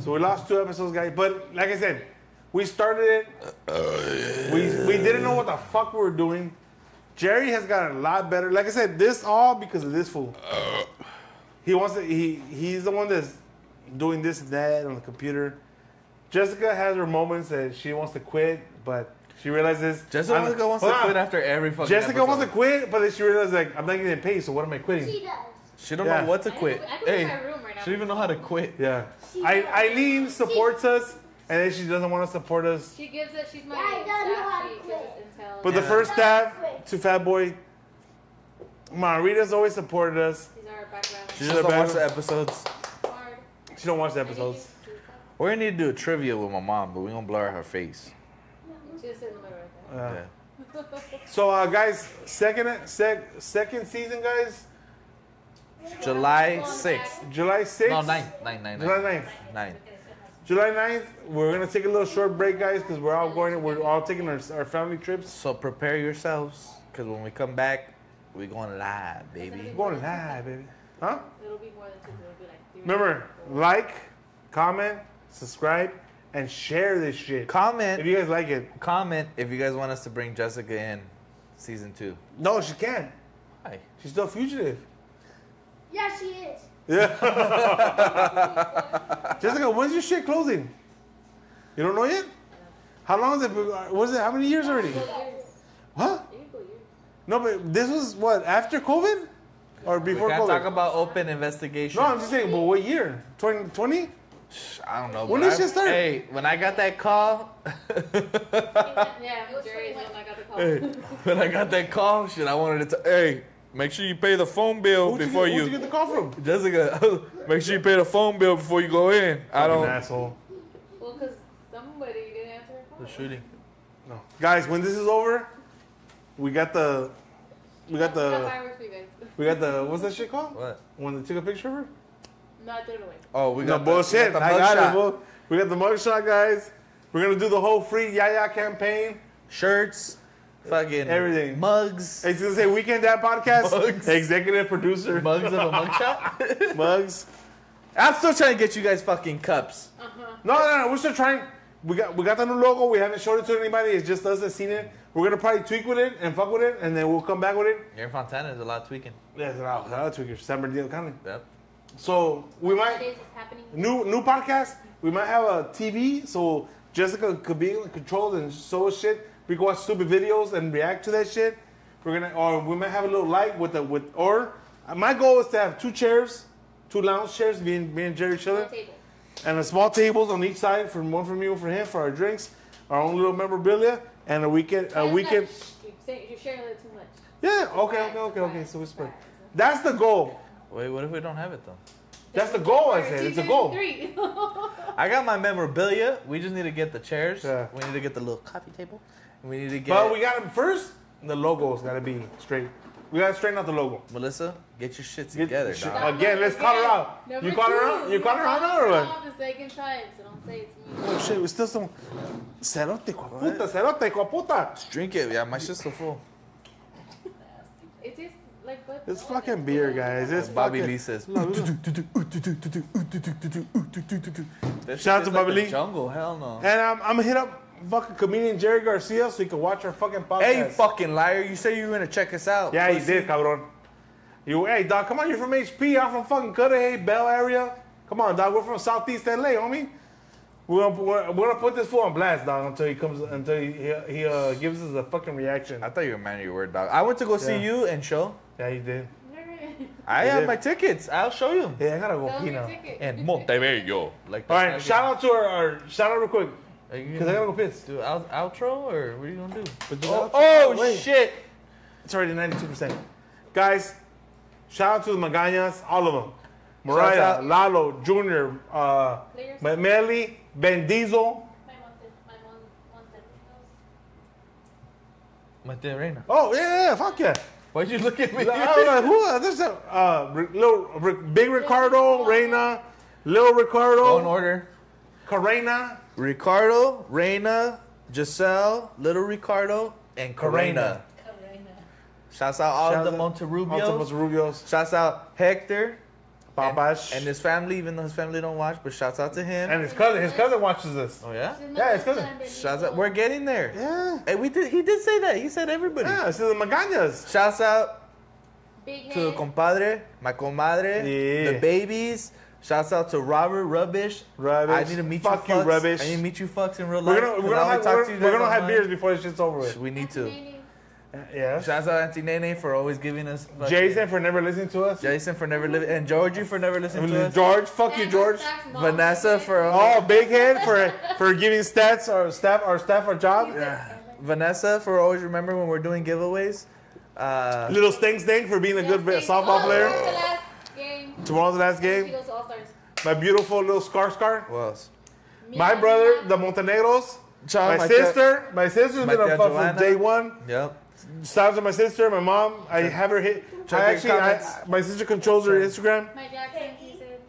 Speaker 2: So we lost two episodes, guys. But like I said, we started it. We we didn't know what the fuck we were doing. Jerry has gotten a lot better. Like I said, this all because of this fool. He wants to. He he's the one that's doing this and that on the computer. Jessica has her moments that she wants to quit, but she realizes
Speaker 3: Jessica
Speaker 2: I'm-
Speaker 3: wants to
Speaker 2: on.
Speaker 3: quit after every fucking
Speaker 2: Jessica
Speaker 3: episode.
Speaker 2: wants to quit, but then she realizes like I'm not getting paid, so what am I quitting?
Speaker 5: She does.
Speaker 3: She don't
Speaker 2: Yeah.
Speaker 3: know what to
Speaker 4: I could-
Speaker 3: quit.
Speaker 4: I could
Speaker 3: hey,
Speaker 4: in my room right now.
Speaker 3: she don't even know how to quit.
Speaker 2: Yeah,
Speaker 5: She
Speaker 2: I. Eileen supports us, and then she doesn't want to support us.
Speaker 4: She gives it. She's my
Speaker 5: Yeah, I don't know how
Speaker 4: staff.
Speaker 5: to quit.
Speaker 4: gives us.
Speaker 2: But the first staff to Fat Boy, Marita's always supported us.
Speaker 4: These are our background.
Speaker 3: She
Speaker 2: She's
Speaker 3: just
Speaker 2: a
Speaker 3: don't watch the episodes.
Speaker 4: Hard.
Speaker 2: She don't watch the episodes.
Speaker 3: We're gonna need to do a trivia with my mom, but we gonna blur her face.
Speaker 4: She's in the middle right there.
Speaker 2: Uh,
Speaker 3: Yeah. [LAUGHS]
Speaker 2: so, uh, guys, second sec, second season, guys,
Speaker 3: July 6th.
Speaker 2: July 6th.
Speaker 3: No, 9th. 9th, 9th,
Speaker 2: July
Speaker 3: 9th.
Speaker 2: 9th.
Speaker 3: 9th.
Speaker 2: July 9th, we're going to take a little short break, guys, because we're all going, we're all taking our, our family trips.
Speaker 3: So prepare yourselves, because when we come back, we're going live, baby.
Speaker 2: We're going live, baby. Huh?
Speaker 4: It'll be more than two. It'll be like three.
Speaker 2: Remember, like, comment, subscribe, and share this shit.
Speaker 3: Comment if
Speaker 2: you guys like it.
Speaker 3: comment if you guys want us to bring Jessica in season two.
Speaker 2: No, she can't.
Speaker 3: Hi.
Speaker 2: She's still fugitive.
Speaker 5: Yeah, she is.
Speaker 2: Yeah. [LAUGHS] Jessica, when's your shit closing? You don't know yet? How long is it? Uh, was it how many years already?
Speaker 4: Years.
Speaker 2: Huh?
Speaker 4: You years.
Speaker 2: No, but this was what after COVID or
Speaker 3: We
Speaker 2: before
Speaker 3: can't talk about open investigation.
Speaker 2: No, I'm just saying. But what year? 2020?
Speaker 3: I don't know.
Speaker 2: When
Speaker 3: but
Speaker 2: did
Speaker 3: I-
Speaker 2: she start?
Speaker 3: Hey, when I got that call, [LAUGHS]
Speaker 4: Yeah, Jerry's the one I got the call.
Speaker 3: hey, when I got that call, shit, I wanted to. T- hey, make sure you pay the phone bill
Speaker 2: Who'd you
Speaker 3: before
Speaker 2: get,
Speaker 3: you.
Speaker 2: Who'd you get the call from?
Speaker 3: Jessica, [LAUGHS] make sure you pay the phone bill before you go in. I don't.
Speaker 2: asshole.
Speaker 4: Well, because somebody didn't answer her call.
Speaker 3: The shooting.
Speaker 2: No, guys. When this is over, we got the, we got
Speaker 4: We got
Speaker 2: the,
Speaker 4: fireworks for you guys.
Speaker 2: we got the. What's that shit called?
Speaker 3: What?
Speaker 2: When they took a picture of her?
Speaker 4: No, I threw it away.
Speaker 3: Oh, we
Speaker 2: No
Speaker 3: got the-
Speaker 2: bullshit.
Speaker 3: we got the
Speaker 2: I got
Speaker 3: mugshot.
Speaker 2: it, bro. We got the mugshot, guys. We're gonna do the whole free Yaya campaign.
Speaker 3: Shirts, fucking
Speaker 2: Everything.
Speaker 3: mugs,
Speaker 2: It's gonna say WeeknDad Podcast.
Speaker 3: Mugs.
Speaker 2: Executive producer.
Speaker 3: mugs of a [LAUGHS] mugshot.
Speaker 2: Mugs.
Speaker 3: I'm still trying to get you guys fucking cups.
Speaker 4: Uh-huh.
Speaker 2: No, no, no. We're still trying. We got we got the new logo. We haven't showed it to anybody. It's just us that seen it. We're gonna probably tweak with it and fuck with it, and then we'll come back with it.
Speaker 3: Here in Fontana, there's a lot of tweaking.
Speaker 2: Yeah, it's a lot of tweakers. San Bernardino County.
Speaker 3: Yep.
Speaker 2: So we might new new podcast. We might have a TV, so Jessica could be controlled and show us shit. We can watch stupid videos and react to that shit. We're gonna, or we might have a little light with the with, or my goal is to have two chairs, two lounge chairs, me and me and Jerry chilling, and a small tables on each side for one for me, one for him for our drinks, our own little memorabilia, and a weekend a weekend.
Speaker 4: You're, you're sharing a little too much.
Speaker 2: Yeah, okay, okay, okay, okay. So we spread. That's the goal.
Speaker 3: Wait, what if we don't have it though?
Speaker 2: That's the goal. I said it's a goal.
Speaker 4: Three. [LAUGHS]
Speaker 3: I got my memorabilia. We just need to get the chairs.
Speaker 2: Yeah.
Speaker 3: We need to get the little coffee table. And we need to get
Speaker 2: But we got to first. The logo's got to be straight. We got to straighten out the logo.
Speaker 3: Melissa, get your shit
Speaker 2: Get-
Speaker 3: together,
Speaker 2: shit-
Speaker 3: dog.
Speaker 2: Again, let's call her out.
Speaker 4: Number
Speaker 2: You call her
Speaker 4: two.
Speaker 2: out? You call her out now or what?
Speaker 4: The second time, so don't say it's me.
Speaker 2: Oh shit, we still some. Cerote, hijo puta, cerote, hijo de puta.
Speaker 3: Drink it. Yeah, my shit's so full.
Speaker 4: It tastes like what?
Speaker 2: It's fucking beer, guys. It's
Speaker 3: Bobby
Speaker 2: fucking-
Speaker 3: Lee says.
Speaker 2: No, we don't-
Speaker 3: This
Speaker 2: Shout out to Bobby Lee.
Speaker 3: Jungle, hell no.
Speaker 2: And I'm, I'm gonna hit up fucking comedian Jerry Garcia so he can watch our fucking podcast.
Speaker 3: Hey, you fucking liar! You said you were gonna check us out.
Speaker 2: Yeah, he did, cabron. You, hey, dog, come on, you're from HP. I'm from fucking Cudahy, Bell area. Come on, dog, we're from Southeast LA, homie. We're gonna, we're, we're gonna put this fool on blast, dog, until he comes, until he, he, he uh, gives us a fucking reaction.
Speaker 3: I thought you were a man of your word, dog. I went to go see you and show.
Speaker 2: Yeah, you did.
Speaker 3: I have my tickets. I'll show you.
Speaker 2: Yeah, I gotta go
Speaker 4: Sell
Speaker 2: pee
Speaker 4: me
Speaker 2: now.
Speaker 4: a ticket.
Speaker 3: And Montebello. Like
Speaker 2: All right, shout out to our, our shout out real quick, because I gotta
Speaker 3: gonna
Speaker 2: go piss.
Speaker 3: do out, outro or what are you gonna do?
Speaker 2: But do
Speaker 3: Oh, oh, shit!
Speaker 2: It's already 92%. Guys, shout out to the Magañas, all of them. Mariah, Lalo, Junior, uh, Meli, Ben Diesel.
Speaker 4: My monte, my mon, monte.
Speaker 3: Reina.
Speaker 2: Oh, yeah, yeah, fuck yeah.
Speaker 3: Why'd you look at me?
Speaker 2: I don't know who. Uh, there's a uh, little Ri- Big Ricardo, Reina, Little
Speaker 3: Go in order.
Speaker 2: Carena,
Speaker 3: Ricardo, Reina, Giselle, Little Ricardo, and Corena. Shouts out all
Speaker 2: Shouts
Speaker 3: of the
Speaker 2: out-
Speaker 3: Monterubios.
Speaker 2: Rubios,
Speaker 3: Shouts out Hector. And-
Speaker 2: Papash,
Speaker 3: And, his family, even though his family don't watch, but shouts out to him.
Speaker 2: and his cousin. His cousin watches this.
Speaker 3: oh yeah?
Speaker 2: Yeah, it's good.
Speaker 3: Shouts out. We're getting there.
Speaker 2: Yeah,
Speaker 3: Hey, we did. He did say that. He said everybody.
Speaker 2: yeah. This is the Magañas.
Speaker 3: Shouts out
Speaker 4: Big
Speaker 3: to the compadre, my comadre,
Speaker 2: Yeah.
Speaker 3: the babies. Shouts out to Robert Rubbish.
Speaker 2: Rubbish.
Speaker 3: I need to meet
Speaker 2: Fuck
Speaker 3: you,
Speaker 2: you,
Speaker 3: fucks.
Speaker 2: Rubbish.
Speaker 3: I need to meet you, fucks, in real
Speaker 2: We're
Speaker 3: life.
Speaker 2: gonna
Speaker 3: 'cause
Speaker 2: we're
Speaker 3: I
Speaker 2: gonna have,
Speaker 3: talk
Speaker 2: we're,
Speaker 3: to you
Speaker 2: we're gonna have beers before this shit's over with.
Speaker 3: We need to.
Speaker 4: Nene.
Speaker 2: Yes.
Speaker 3: Shouts out Auntie Nene for always giving us. fucking-
Speaker 2: Jason for never listening to us.
Speaker 3: Jason for never living, and Georgie for never listening to us.
Speaker 2: George, fuck you, George.
Speaker 4: stacks and all
Speaker 3: Vanessa for
Speaker 2: Oh, big head for for giving stats our staff our staff our job. Yeah.
Speaker 3: Vanessa for always remember when we're doing giveaways. Uh,
Speaker 2: Little Stink Stink for being a good
Speaker 4: Yes,
Speaker 2: softball
Speaker 4: oh,
Speaker 2: player.
Speaker 4: that's the last game.
Speaker 2: Tomorrow's the last game.
Speaker 4: goes to All-Stars.
Speaker 2: My beautiful little Scar Scar.
Speaker 3: what else?
Speaker 2: My brother, the Montenegros.
Speaker 3: Shout out
Speaker 2: My sister. My sister's
Speaker 3: my
Speaker 2: been a fuck from day one.
Speaker 3: Yep.
Speaker 2: Shout out to my sister, my mom. I have her hit.
Speaker 3: check
Speaker 2: I actually, I, my sister controls her Instagram.
Speaker 4: My Jackson, he said.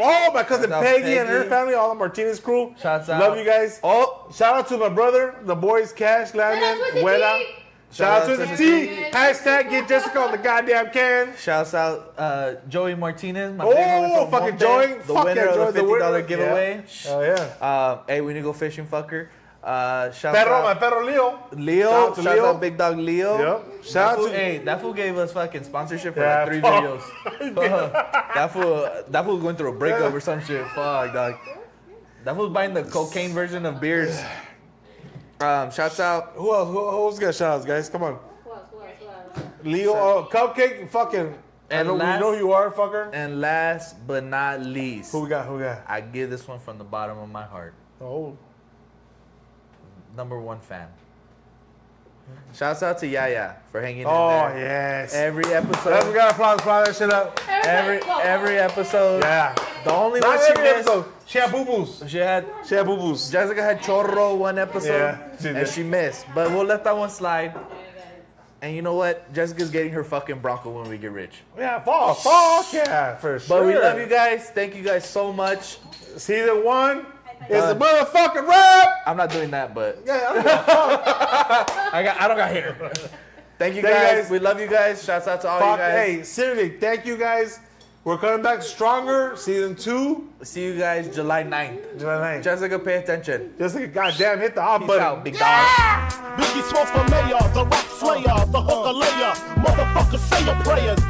Speaker 2: Oh, my cousin
Speaker 3: Shout out
Speaker 2: Peggy, and her
Speaker 3: Peggy.
Speaker 2: family, all the Martinez crew.
Speaker 3: Shouts out.
Speaker 2: Love you guys.
Speaker 3: Oh,
Speaker 2: Shout out to my brother, the boys, Cash,
Speaker 4: Shout out
Speaker 2: Landon,
Speaker 4: to the
Speaker 2: Weta.
Speaker 4: T.
Speaker 2: Shout out to the
Speaker 3: the
Speaker 2: T.
Speaker 4: T.
Speaker 2: Hashtag get Jessica on the goddamn can.
Speaker 3: shouts out uh, Joey Martinez. My
Speaker 2: Oh,
Speaker 3: big homie from
Speaker 2: fucking
Speaker 3: Monte,
Speaker 2: Joey.
Speaker 3: the
Speaker 2: Fuck
Speaker 3: winner
Speaker 2: yeah,
Speaker 3: of
Speaker 2: Joey,
Speaker 3: the
Speaker 2: the
Speaker 3: fifty dollar
Speaker 2: winner.
Speaker 3: giveaway.
Speaker 2: Oh, yeah.
Speaker 3: Uh, hey, we need to go fishing, fucker. Uh, shouts
Speaker 2: Perro, my
Speaker 3: out
Speaker 2: perro Leo.
Speaker 3: Leo.
Speaker 2: Shout out to
Speaker 3: Shouts
Speaker 2: Leo.
Speaker 3: out Big Dog Leo.
Speaker 2: Yep. Shout
Speaker 3: That
Speaker 2: out
Speaker 3: fool,
Speaker 2: to-
Speaker 3: hey, that fool gave us fucking sponsorship for
Speaker 2: Yeah,
Speaker 3: like three
Speaker 2: fuck.
Speaker 3: videos. [LAUGHS] that fool, that fool going through a breakup or some shit. Fuck, dog. That fool's buying the cocaine version of beers. Um, shouts out.
Speaker 2: Who else? Who, who's got shout outs, guys? Come on.
Speaker 4: Who else? Who else? Who else?
Speaker 2: Leo, oh, Cupcake, fucking. I
Speaker 3: And
Speaker 2: know,
Speaker 3: last-
Speaker 2: we know who you are, fucker.
Speaker 3: And last but not least,
Speaker 2: Who we got? Who we got?
Speaker 3: I give this one from the bottom of my heart.
Speaker 2: Oh.
Speaker 3: Number one fan. Shouts out to Yaya for hanging
Speaker 2: Oh,
Speaker 3: in there.
Speaker 2: yes.
Speaker 3: Every
Speaker 2: Let's
Speaker 3: episode.
Speaker 2: we got applause, applause that shit up.
Speaker 3: Every every episode.
Speaker 2: Yeah.
Speaker 3: The only
Speaker 2: Not
Speaker 3: one she
Speaker 2: every
Speaker 3: missed.
Speaker 2: episode. She had boo boos.
Speaker 3: She had
Speaker 2: She had boo boos.
Speaker 3: Jessica had chorro one episode
Speaker 2: Yeah, she
Speaker 3: and she missed. But we'll let that one slide. And you know what? Jessica's getting her fucking Bronco when we get rich.
Speaker 2: Yeah, fuck, fuck yeah, for sure.
Speaker 3: But we love you guys. Thank you guys so much.
Speaker 2: Season one is a motherfucking rap.
Speaker 3: I'm not doing that, but
Speaker 2: Yeah, I don't. [LAUGHS]
Speaker 3: I got I don't got hair. Thank you
Speaker 2: Thank you
Speaker 3: guys.
Speaker 2: guys.
Speaker 3: We love you guys. Shouts out to all
Speaker 2: Fuck,
Speaker 3: you guys.
Speaker 2: hey, seriously, thank you guys. We're coming back stronger. Season two,
Speaker 3: See you guys July 9th.
Speaker 2: July 9th.
Speaker 3: Jessica, pay attention.
Speaker 2: Just like, goddamn, hit the hot
Speaker 3: Peace
Speaker 2: button.
Speaker 3: out, big dog.
Speaker 1: Biggie Smalls for mayor, the rap slayer, the hooker layer. Motherfucker, say your prayers.